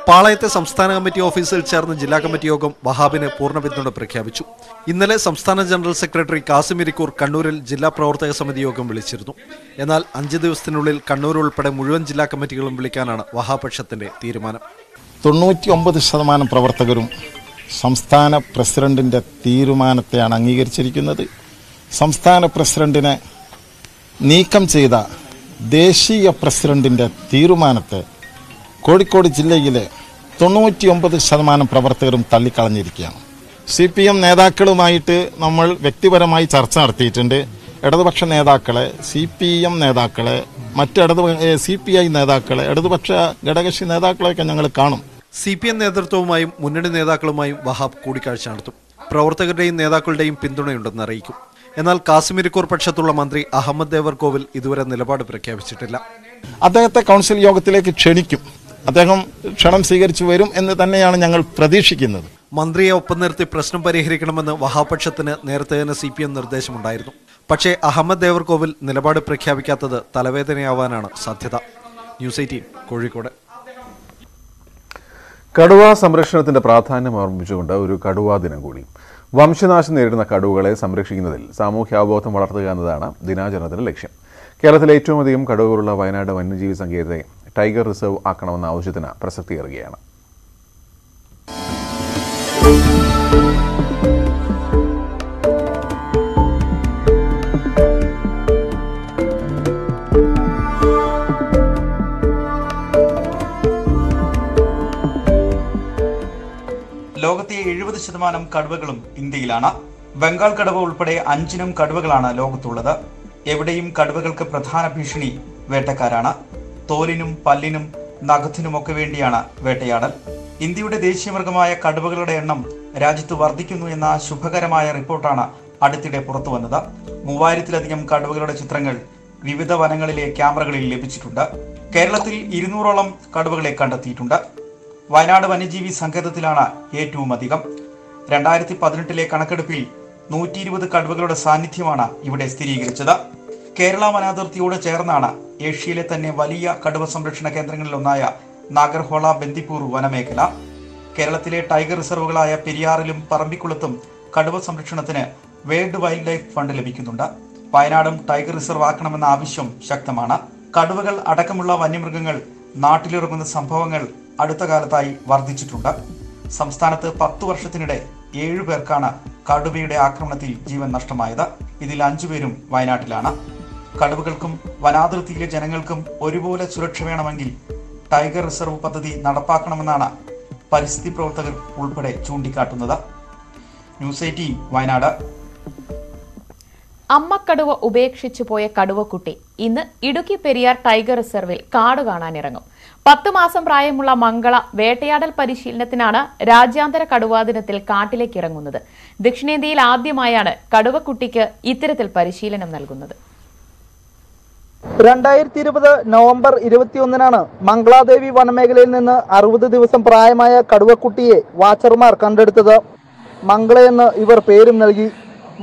പാളയത്തെ സംസ്ഥാന കമ്മിറ്റി ഓഫീസിൽ ചേർന്ന ജില്ലാ കമ്മിറ്റി യോഗം വഹാബിന് പൂർണ പിന്തുണ പ്രഖ്യാപിച്ചു. ഇന്നലെ സംസ്ഥാന ജനറൽ സെക്രട്ടറി കാസിം ഇരിക്കൂർ കണ്ണൂരിൽ ജില്ലാ പ്രവർത്തക സമിതി യോഗം വിളിച്ചിരുന്നു. എന്നാൽ അഞ്ച് ദിവസത്തിനുള്ളിൽ കണ്ണൂർ ഉൾപ്പെടെ മുഴുവൻ ജില്ലാ കമ്മിറ്റികളും വിളിക്കാനാണ് വഹാപക്ഷത്തിന്റെ തീരുമാനം. തൊണ്ണൂറ്റി ഒമ്പത് ശതമാനം പ്രവർത്തകരും സംസ്ഥാന പ്രസിഡന്റിന്റെ തീരുമാനത്തെയാണ് അംഗീകരിച്ചിരിക്കുന്നത്. സംസ്ഥാന പ്രസിഡന്റിനെ നീക്കം ചെയ്ത ദേശീയ പ്രസിഡന്റിന്റെ തീരുമാനത്തെ കോഴിക്കോട് ജില്ലയിലെ തൊണ്ണൂറ്റിയൊമ്പത് ശതമാനം പ്രവർത്തകരും തള്ളിക്കളഞ്ഞിരിക്കുകയാണ്. സി പി എം നേതാക്കളുമായിട്ട് നമ്മൾ വ്യക്തിപരമായി ചർച്ച നടത്തിയിട്ടുണ്ട്. ഇടതുപക്ഷ നേതാക്കളെ സി പി എം നേതാക്കളെ മറ്റിടതു സി പി ഐ നേതാക്കളെ ഇടതുപക്ഷ ഘടകകക്ഷി നേതാക്കളെയൊക്കെ ഞങ്ങൾ കാണും. സി പി എം നേതൃത്വവുമായും മുന്നണി നേതാക്കളുമായും വഹാബ് കൂടിക്കാഴ്ച നടത്തും. പ്രവർത്തകരുടെയും നേതാക്കളുടെയും പിന്തുണയുണ്ടെന്ന് അറിയിക്കും. എന്നാൽ കാശ്മീരിക്കൂർ പക്ഷത്തുള്ള മന്ത്രി അഹമ്മദ് ദേവർ കോവിൽ ഇതുവരെ നിലപാട് പ്രഖ്യാപിച്ചിട്ടില്ല. അദ്ദേഹത്തെ കൗൺസിൽ യോഗത്തിലേക്ക് ക്ഷണിക്കും. അദ്ദേഹം ക്ഷണം സ്വീകരിച്ചു വരും എന്ന് തന്നെയാണ് ഞങ്ങൾ പ്രതീക്ഷിക്കുന്നത്. മന്ത്രിയെ ഒപ്പം നിർത്തി പ്രശ്നം പരിഹരിക്കണമെന്ന് വഹാപക്ഷത്തിന് നേരത്തെ തന്നെ സി പി എം നിർദ്ദേശമുണ്ടായിരുന്നു. പക്ഷേ അഹമ്മദ് ദേവർകോവിൽ നിലപാട് പ്രഖ്യാപിക്കാത്തത് തലവേദനയാവാനാണ് സാധ്യത. News eighteen Kozhikode. കടുവ സംരക്ഷണത്തിന്റെ പ്രാധാന്യം ഓർമ്മിച്ചുകൊണ്ട് ഒരു കടുവാ ദിനം കൂടി. വംശനാശം നേരിടുന്ന കടുവകളെ സംരക്ഷിക്കുന്നതിൽ സാമൂഹ്യാവബോധം വളർത്തുക എന്നതാണ് ദിനാചരണത്തിന്റെ ലക്ഷ്യം. കേരളത്തിലെ ഏറ്റവും അധികം കടുവകളുള്ള വയനാട് വന്യജീവി സങ്കേതത്തെ ടൈഗർ റിസർവ് ആക്കണമെന്ന ആവശ്യത്തിന് പ്രസക്തിയേറുകയാണ്. ലോകത്തെ എഴുപത് ശതമാനം കടുവകളും ഇന്ത്യയിലാണ്. ബംഗാൾ കടുവ ഉൾപ്പെടെ അഞ്ചിനും കടുവകളാണ് ലോകത്തുള്ളത്. എവിടെയും കടുവകൾക്ക് പ്രധാന ഭീഷണി വേട്ടക്കാരാണ്. തോലിനും പല്ലിനും നഖത്തിനുമൊക്കെ വേണ്ടിയാണ് വേട്ടയാടൽ. ഇന്ത്യയുടെ ദേശീയമൃഗമായ കടുവകളുടെ എണ്ണം രാജ്യത്ത് വർദ്ധിക്കുന്നു എന്ന ശുഭകരമായ റിപ്പോർട്ടാണ് അടുത്തിടെ പുറത്തുവന്നത്. മൂവായിരത്തിലധികം കടുവകളുടെ ചിത്രങ്ങൾ വിവിധ വനങ്ങളിലെ ക്യാമറകളിൽ ലഭിച്ചിട്ടുണ്ട്. കേരളത്തിൽ ഇരുന്നൂറോളം കടുവകളെ കണ്ടെത്തിയിട്ടുണ്ട്. വയനാട് വന്യജീവി സങ്കേതത്തിലാണ് ഏറ്റവും അധികം. രണ്ടായിരത്തി പതിനെട്ടിലെ കണക്കെടുപ്പിൽ നൂറ്റി ഇരുപത് കടുവകളുടെ സാന്നിധ്യമാണ് ഇവിടെ സ്ഥിരീകരിച്ചത്. കേരള വനാതിർത്തിയോട് ചേർന്നാണ് ഏഷ്യയിലെ തന്നെ വലിയ കടുവ സംരക്ഷണ കേന്ദ്രങ്ങളിലൊന്നായ നാഗർഹോള ബന്ദിപ്പൂർ വനമേഖല. കേരളത്തിലെ ടൈഗർ റിസർവുകളായ പെരിയാറിലും പറമ്പിക്കുളത്തും കടുവ സംരക്ഷണത്തിന് വേൾഡ് വൈൽഡ് ലൈഫ് ഫണ്ട് ലഭിക്കുന്നുണ്ട്. വയനാടും ടൈഗർ റിസർവ് ആക്കണമെന്ന ആവശ്യം ശക്തമാണ്. കടുവകൾ അടക്കമുള്ള വന്യമൃഗങ്ങൾ നാട്ടിലിറങ്ങുന്ന സംഭവങ്ങൾ അടുത്ത കാലത്തായി വർദ്ധിച്ചിട്ടുണ്ട്. സംസ്ഥാനത്ത് പത്തു വർഷത്തിനിടെ ഏഴു പേർക്കാണ് കടുവയുടെ ആക്രമണത്തിൽ ജീവൻ നഷ്ടമായത്. ഇതിൽ അഞ്ചുപേരും വയനാട്ടിലാണ്. കടുവകൾക്കും വനാതിർത്തിയിലെ ജനങ്ങൾക്കും ഒരുപോലെ സുരക്ഷ വേണമെങ്കിൽ ടൈഗർ റിസർവ് പദ്ധതി നടപ്പാക്കണമെന്നാണ് പരിസ്ഥിതി പ്രവർത്തകർ ഉൾപ്പെടെ ചൂണ്ടിക്കാട്ടുന്നത്. News eighteen Wayanad. അമ്മക്കടുവ ഉപേക്ഷിച്ചു പോയ കടുവക്കുട്ടി ഇന്ന് ഇടുക്കി പെരിയാർ ടൈഗർ റിസർവിൽ കാട് കാണാനിറങ്ങും പത്ത് മാസം പ്രായമുള്ള മംഗള വേട്ടയാടൽ പരിശീലനത്തിനാണ് രാജ്യാന്തര കടുവാ ദിനത്തിൽ കാട്ടിലേക്ക് ഇറങ്ങുന്നത്. ദക്ഷിണേന്ത്യയിൽ ആദ്യമായാണ് കടുവക്കുട്ടിക്ക് ഇത്തരത്തിൽ പരിശീലനം നൽകുന്നത്. രണ്ടായിരത്തി ഇരുപത് നവംബർ ഇരുപത്തിയൊന്നിനാണ് മംഗളാദേവി വനമേഖലയിൽ നിന്ന് അറുപത് ദിവസം പ്രായമായ കടുവക്കുട്ടിയെ വാച്ചർമാർ കണ്ടെടുത്തത്. മംഗളയെന്ന് ഇവർ പേരും നൽകി.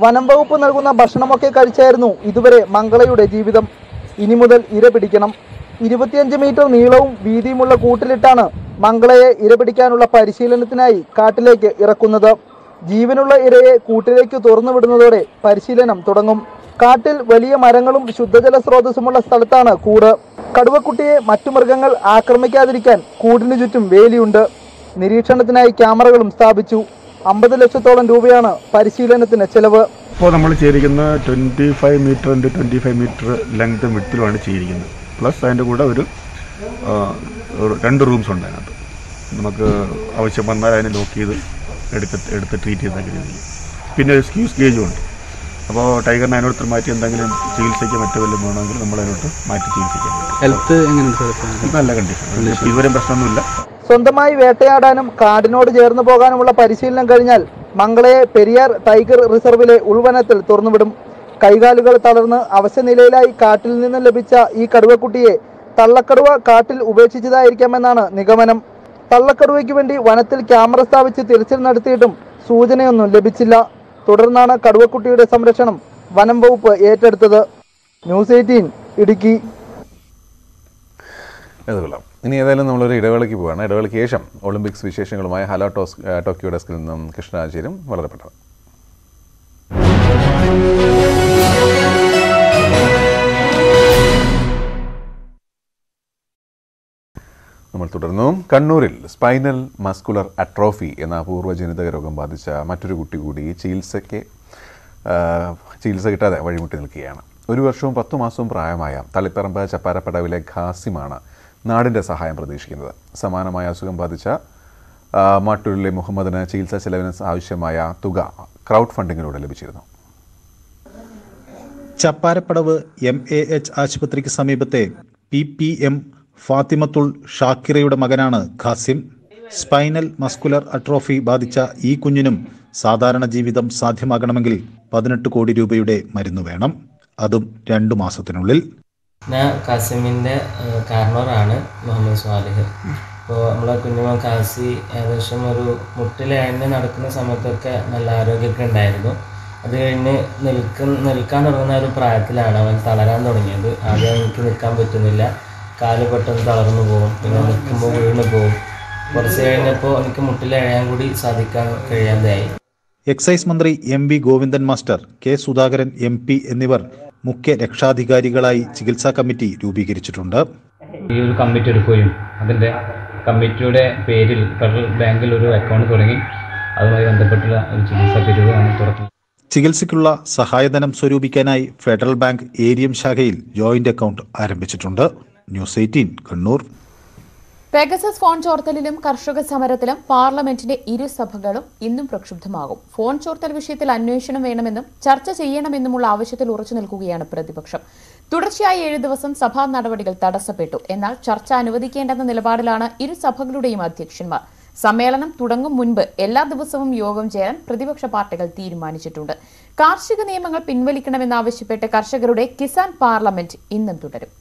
വനം വകുപ്പ് നൽകുന്ന ഭക്ഷണമൊക്കെ കഴിച്ചായിരുന്നു ഇതുവരെ മംഗളയുടെ ജീവിതം. ഇനി മുതൽ ഇര പിടിക്കണം. ഇരുപത്തിയഞ്ച് മീറ്റർ നീളവും വീതിയുമുള്ള കൂട്ടിലിട്ടാണ് മംഗളയെ ഇര പിടിക്കാനുള്ള പരിശീലനത്തിനായി കാട്ടിലേക്ക് ഇറക്കുന്നത്. ജീവനുള്ള ഇരയെ കൂട്ടിലേക്ക് തുറന്നുവിടുന്നതോടെ പരിശീലനം തുടങ്ങും. കാട്ടിൽ വലിയ മരങ്ങളും ശുദ്ധജല സ്രോതസ്സുമുള്ള സ്ഥലത്താണ് കൂട്. കടുവക്കുട്ടിയെ മറ്റു മൃഗങ്ങൾ ആക്രമിക്കാതിരിക്കാൻ കൂടിനു ചുറ്റും വേലിയുണ്ട്. നിരീക്ഷണത്തിനായി ക്യാമറകളും സ്ഥാപിച്ചു. അമ്പത് ലക്ഷത്തോളം രൂപയാണ് പരിശീലനത്തിന് ചെലവ്. ഇപ്പോൾ നമ്മൾ ചെയ്തിരിക്കുന്ന twenty five metre into twenty five metre length വിട്ടിലുമാണ് ചെയ്തിരിക്കുന്നത്. പ്ലസ് അതിന്റെ കൂടെ ഒരു ഒരു രണ്ട് റൂംസ് ഉണ്ട് അതിനകത്ത്. നമുക്ക് ആവശ്യം വന്നാൽ അതിനെ ലോക്ക് ചെയ്ത് എടുത്ത് എടുത്ത് ട്രീറ്റ് ചെയ്യുന്ന രീതിയിൽ പിന്നെ ഒരു സ്ക്യൂസ് ഗേജും ഉണ്ട്. അപ്പോൾ ടൈഗറിനെ അതിനോട് മാറ്റി എന്തെങ്കിലും ചികിത്സയ്ക്ക് മറ്റു വല്ലതും വേണമെങ്കിൽ നമ്മൾ അതിനോട്ട് മാറ്റി ചികിത്സിക്കാൻ പറ്റും ഹെൽത്ത് എങ്ങനെയുണ്ട് നല്ല കണ്ടീഷൻ. ഇതുവരെയും പ്രശ്നമൊന്നുമില്ല. സ്വന്തമായി വേട്ടയാടാനും കാടിനോട് ചേർന്ന് പോകാനുമുള്ള പരിശീലനം കഴിഞ്ഞാൽ മംഗളയെ പെരിയാർ ടൈഗർ റിസർവിലെ ഉൾവനത്തിൽ തുറന്നുവിടും. കൈകാലുകൾ തളർന്ന് അവശനിലയിലായി കാട്ടിൽ നിന്നും ലഭിച്ച ഈ കടുവക്കുട്ടിയെ തള്ളക്കടുവ കാട്ടിൽ ഉപേക്ഷിച്ചതായിരിക്കാമെന്നാണ് നിഗമനം. തള്ളക്കടുവയ്ക്ക് വേണ്ടി വനത്തിൽ ക്യാമറ സ്ഥാപിച്ച് തിരച്ചിൽ നടത്തിയിട്ടും സൂചനയൊന്നും ലഭിച്ചില്ല. തുടർന്നാണ് കടുവക്കുട്ടിയുടെ സംരക്ഷണം വനം വകുപ്പ് ഏറ്റെടുത്തത്. News eighteen Idukki. ഇനി ഏതായാലും നമ്മളൊരു ഇടവേളയ്ക്ക് പോവുകയാണ് ഇടവേളയ്ക്ക് ശേഷം ഒളിമ്പിക്സ് വിശേഷങ്ങളുമായി ഹലോ ടോസ് ടോക്കിയോ ഡെസ്കിൽ നിന്നും കൃഷ്ണാചാര്യം വളരെ പെട്ടെന്ന്. നമ്മൾ തുടർന്നു. കണ്ണൂരിൽ സ്പൈനൽ മസ്കുലർ അട്രോഫി എന്ന അപൂർവ ജനിതക രോഗം ബാധിച്ച മറ്റൊരു കുട്ടി കൂടി ചികിത്സയ്ക്ക് ചികിത്സ കിട്ടാതെ വഴിമുട്ടി നിൽക്കുകയാണ്. ഒരു വർഷവും പത്തു മാസവും പ്രായമായ തളിപ്പറമ്പ് ചപ്പാരപ്പടവിലെ ഖാസിമാണ് നാടിന്റെ സഹായം പ്രതീക്ഷിക്കുന്നത്. സമാനമായ അസുഖം ബാധിച്ച മാട്ടൂരിലെ മുഹമ്മദിന് ചികിത്സാ ചെലവിന് ആവശ്യമായ തുക ക്രൗഡ് ഫണ്ടിങ്ങിലൂടെ ലഭിച്ചിരുന്നു. ചപ്പാരപ്പടവ് എം എ എച്ച് ആശുപത്രിക്ക് സമീപത്തെ പി പി എം ഫാത്തിമത്തുൾ ഷാക്കിറയുടെ മകനാണ് ഖാസിം. സ്പൈനൽ മസ്കുലർ അട്രോഫി ബാധിച്ച ഈ കുഞ്ഞിനും സാധാരണ ജീവിതം സാധ്യമാകണമെങ്കിൽ പതിനെട്ട് കോടി രൂപയുടെ മരുന്ന് വേണം. അതും രണ്ടു മാസത്തിനുള്ളിൽ. ഞാൻ കാസിമിന്റെ കാരണവറാണ് മുഹമ്മദ് സ്വാലിഹ്. അപ്പോൾ നമ്മളെ കുഞ്ഞുമോൻ കാസി ഏകദേശം ഒരു മുട്ടിലഴഞ്ഞ് നടക്കുന്ന സമയത്തൊക്കെ നല്ല ആരോഗ്യമൊക്കെ ഉണ്ടായിരുന്നു. അത് കഴിഞ്ഞ് നിൽക്കുന്ന നിൽക്കാൻ തുടങ്ങുന്ന ഒരു പ്രായത്തിലാണ് അവൻ തളരാൻ തുടങ്ങിയത്. ആദ്യം എനിക്ക് നിൽക്കാൻ പറ്റുന്നില്ല. കാൽ പെട്ടെന്ന് തളർന്നു പോകും. പിന്നെ നിൽക്കുമ്പോൾ വീണ് പോകും. കുറച്ച് കഴിഞ്ഞപ്പോൾ എനിക്ക് മുട്ടിൽ എഴയാൻ കൂടി സാധിക്കാൻ കഴിയാതെയായി എക്സൈസ് മന്ത്രി M V Govindan master K Sudhakaran M P എന്നിവർ മുഖ്യ രക്ഷാധികാരികളായി ചികിത്സാ കമ്മിറ്റി രൂപീകരിച്ചിട്ടുണ്ട്. ഈ ഒരു കമ്മിറ്റി എടുക്കുകയും അതിന്റെ കമ്മിറ്റിയുടെ പേരിൽ ഫെഡറൽ ബാങ്കിൽ ഒരു അക്കൗണ്ട് തുടങ്ങി അതുമായി ബന്ധപ്പെട്ടുള്ള ഒരു ചികിത്സാ പിരിവ് നമ്മൾ ചികിത്സയ്ക്കുള്ള സഹായധനം സ്വരൂപിക്കാനായി ഫെഡറൽ ബാങ്ക് ഏരിയം ശാഖയിൽ ജോയിന്റ് അക്കൗണ്ട് ആരംഭിച്ചിട്ടുണ്ട്. News eighteen Kannur. Pegasus phone ചോർത്തലിലും കർഷക സമരത്തിലും പാർലമെന്റിന്റെ ഇരുസഭകളും ഇന്നും പ്രക്ഷുബ്ധമാകും. ഫോൺ ചോർത്തൽ വിഷയത്തിൽ അന്വേഷണം വേണമെന്നും ചർച്ച ചെയ്യണമെന്നുമുള്ള ആവശ്യത്തിൽ ഉറച്ചു നിൽക്കുകയാണ് പ്രതിപക്ഷം. തുടർച്ചയായി ഏഴ് ദിവസം സഭാ നടപടികൾ തടസ്സപ്പെട്ടു. എന്നാൽ ചർച്ച അനുവദിക്കേണ്ടെന്ന നിലപാടിലാണ് ഇരുസഭകളുടെയും അധ്യക്ഷന്മാർ. സമ്മേളനം തുടങ്ങും മുൻപ് എല്ലാ ദിവസവും യോഗം ചേരാൻ പ്രതിപക്ഷ പാർട്ടികൾ തീരുമാനിച്ചിട്ടുണ്ട്. കാർഷിക നിയമങ്ങൾ പിൻവലിക്കണമെന്നാവശ്യപ്പെട്ട് കർഷകരുടെ കിസാൻ പാർലമെന്റ് ഇന്നും തുടരും.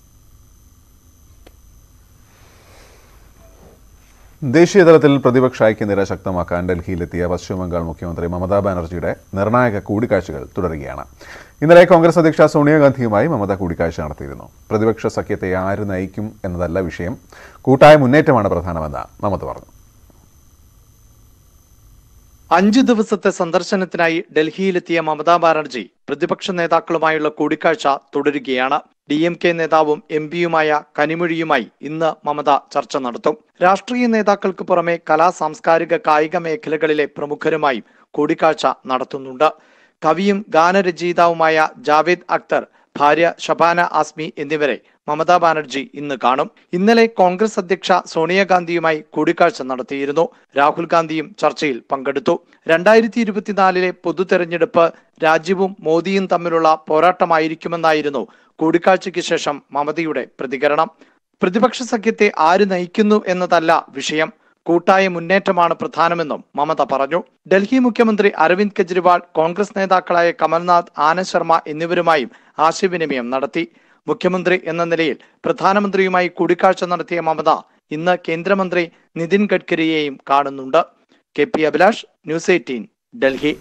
ദേശീയ തലത്തിൽ പ്രതിപക്ഷ ഐക്യനിര ശക്തമാക്കാൻ ഡൽഹിയിലെത്തിയ പശ്ചിമബംഗാൾ മുഖ്യമന്ത്രി മമതാ ബാനർജിയുടെ നിർണായക കൂടിക്കാഴ്ചകൾ തുടരുകയാണ്. ഇന്നലെ കോൺഗ്രസ് അധ്യക്ഷ സോണിയാഗാന്ധിയുമായി മമത കൂടിക്കാഴ്ച നടത്തിയിരുന്നു. പ്രതിപക്ഷ സഖ്യത്തെ ആര് നയിക്കും എന്നതല്ല വിഷയം. കൂട്ടായ മുന്നേറ്റമാണ് പ്രധാനമെന്ന് മമത പറഞ്ഞു. അഞ്ചു ദിവസത്തെ സന്ദർശനത്തിനായി ഡൽഹിയിലെത്തിയ മമതാ ബാനർജി പ്രതിപക്ഷ നേതാക്കളുമായുള്ള കൂടിക്കാഴ്ച തുടരുകയാണ്. ഡി എം കെ നേതാവും എം പിയുമായ കനിമൊഴിയുമായി ഇന്ന് മമത ചർച്ച നടത്തും. രാഷ്ട്രീയ നേതാക്കൾക്ക് പുറമെ കലാ സാംസ്കാരിക കായിക മേഖലകളിലെ പ്രമുഖരുമായും കൂടിക്കാഴ്ച നടത്തുന്നുണ്ട്. കവിയും ഗാനരചയിതാവുമായ ജാവേദ് അക്തർ ഭാര്യ ഷബാന ആസ്മി എന്നിവരെ മമതാ ബാനർജി ഇന്ന് കാണും. ഇന്നലെ കോൺഗ്രസ് അധ്യക്ഷ സോണിയാഗാന്ധിയുമായി കൂടിക്കാഴ്ച നടത്തിയിരുന്നു. രാഹുൽ ഗാന്ധിയും ചർച്ചയിൽ പങ്കെടുത്തു. രണ്ടായിരത്തി ഇരുപത്തിനാലിലെ പൊതു തെരഞ്ഞെടുപ്പ് രാജ്യവും മോദിയും തമ്മിലുള്ള പോരാട്ടമായിരിക്കുമെന്നായിരുന്നു കൂടിക്കാഴ്ചയ്ക്ക് ശേഷം മമതയുടെ പ്രതികരണം. പ്രതിപക്ഷ സഖ്യത്തെ ആര് നയിക്കുന്നു എന്നതല്ല വിഷയം. കൂട്ടായ മുന്നേറ്റമാണ് പ്രധാനമെന്നും മമത പറഞ്ഞു. ഡൽഹി മുഖ്യമന്ത്രി അരവിന്ദ് കെജ്രിവാൾ കോൺഗ്രസ് നേതാക്കളായ കമൽനാഥ് ആനന്ദ് ശർമ്മ എന്നിവരുമായും ആശയവിനിമയം നടത്തി. മുഖ്യമന്ത്രി എന്ന നിലയിൽ പ്രധാനമന്ത്രിയുമായി കൂടിക്കാഴ്ച നടത്തിയ മമത ഇന്ന് കേന്ദ്രമന്ത്രി നിതിൻ ഗഡ്കരിയെയും കാണുന്നുണ്ട്. K P Abhilash news eighteen Delhi.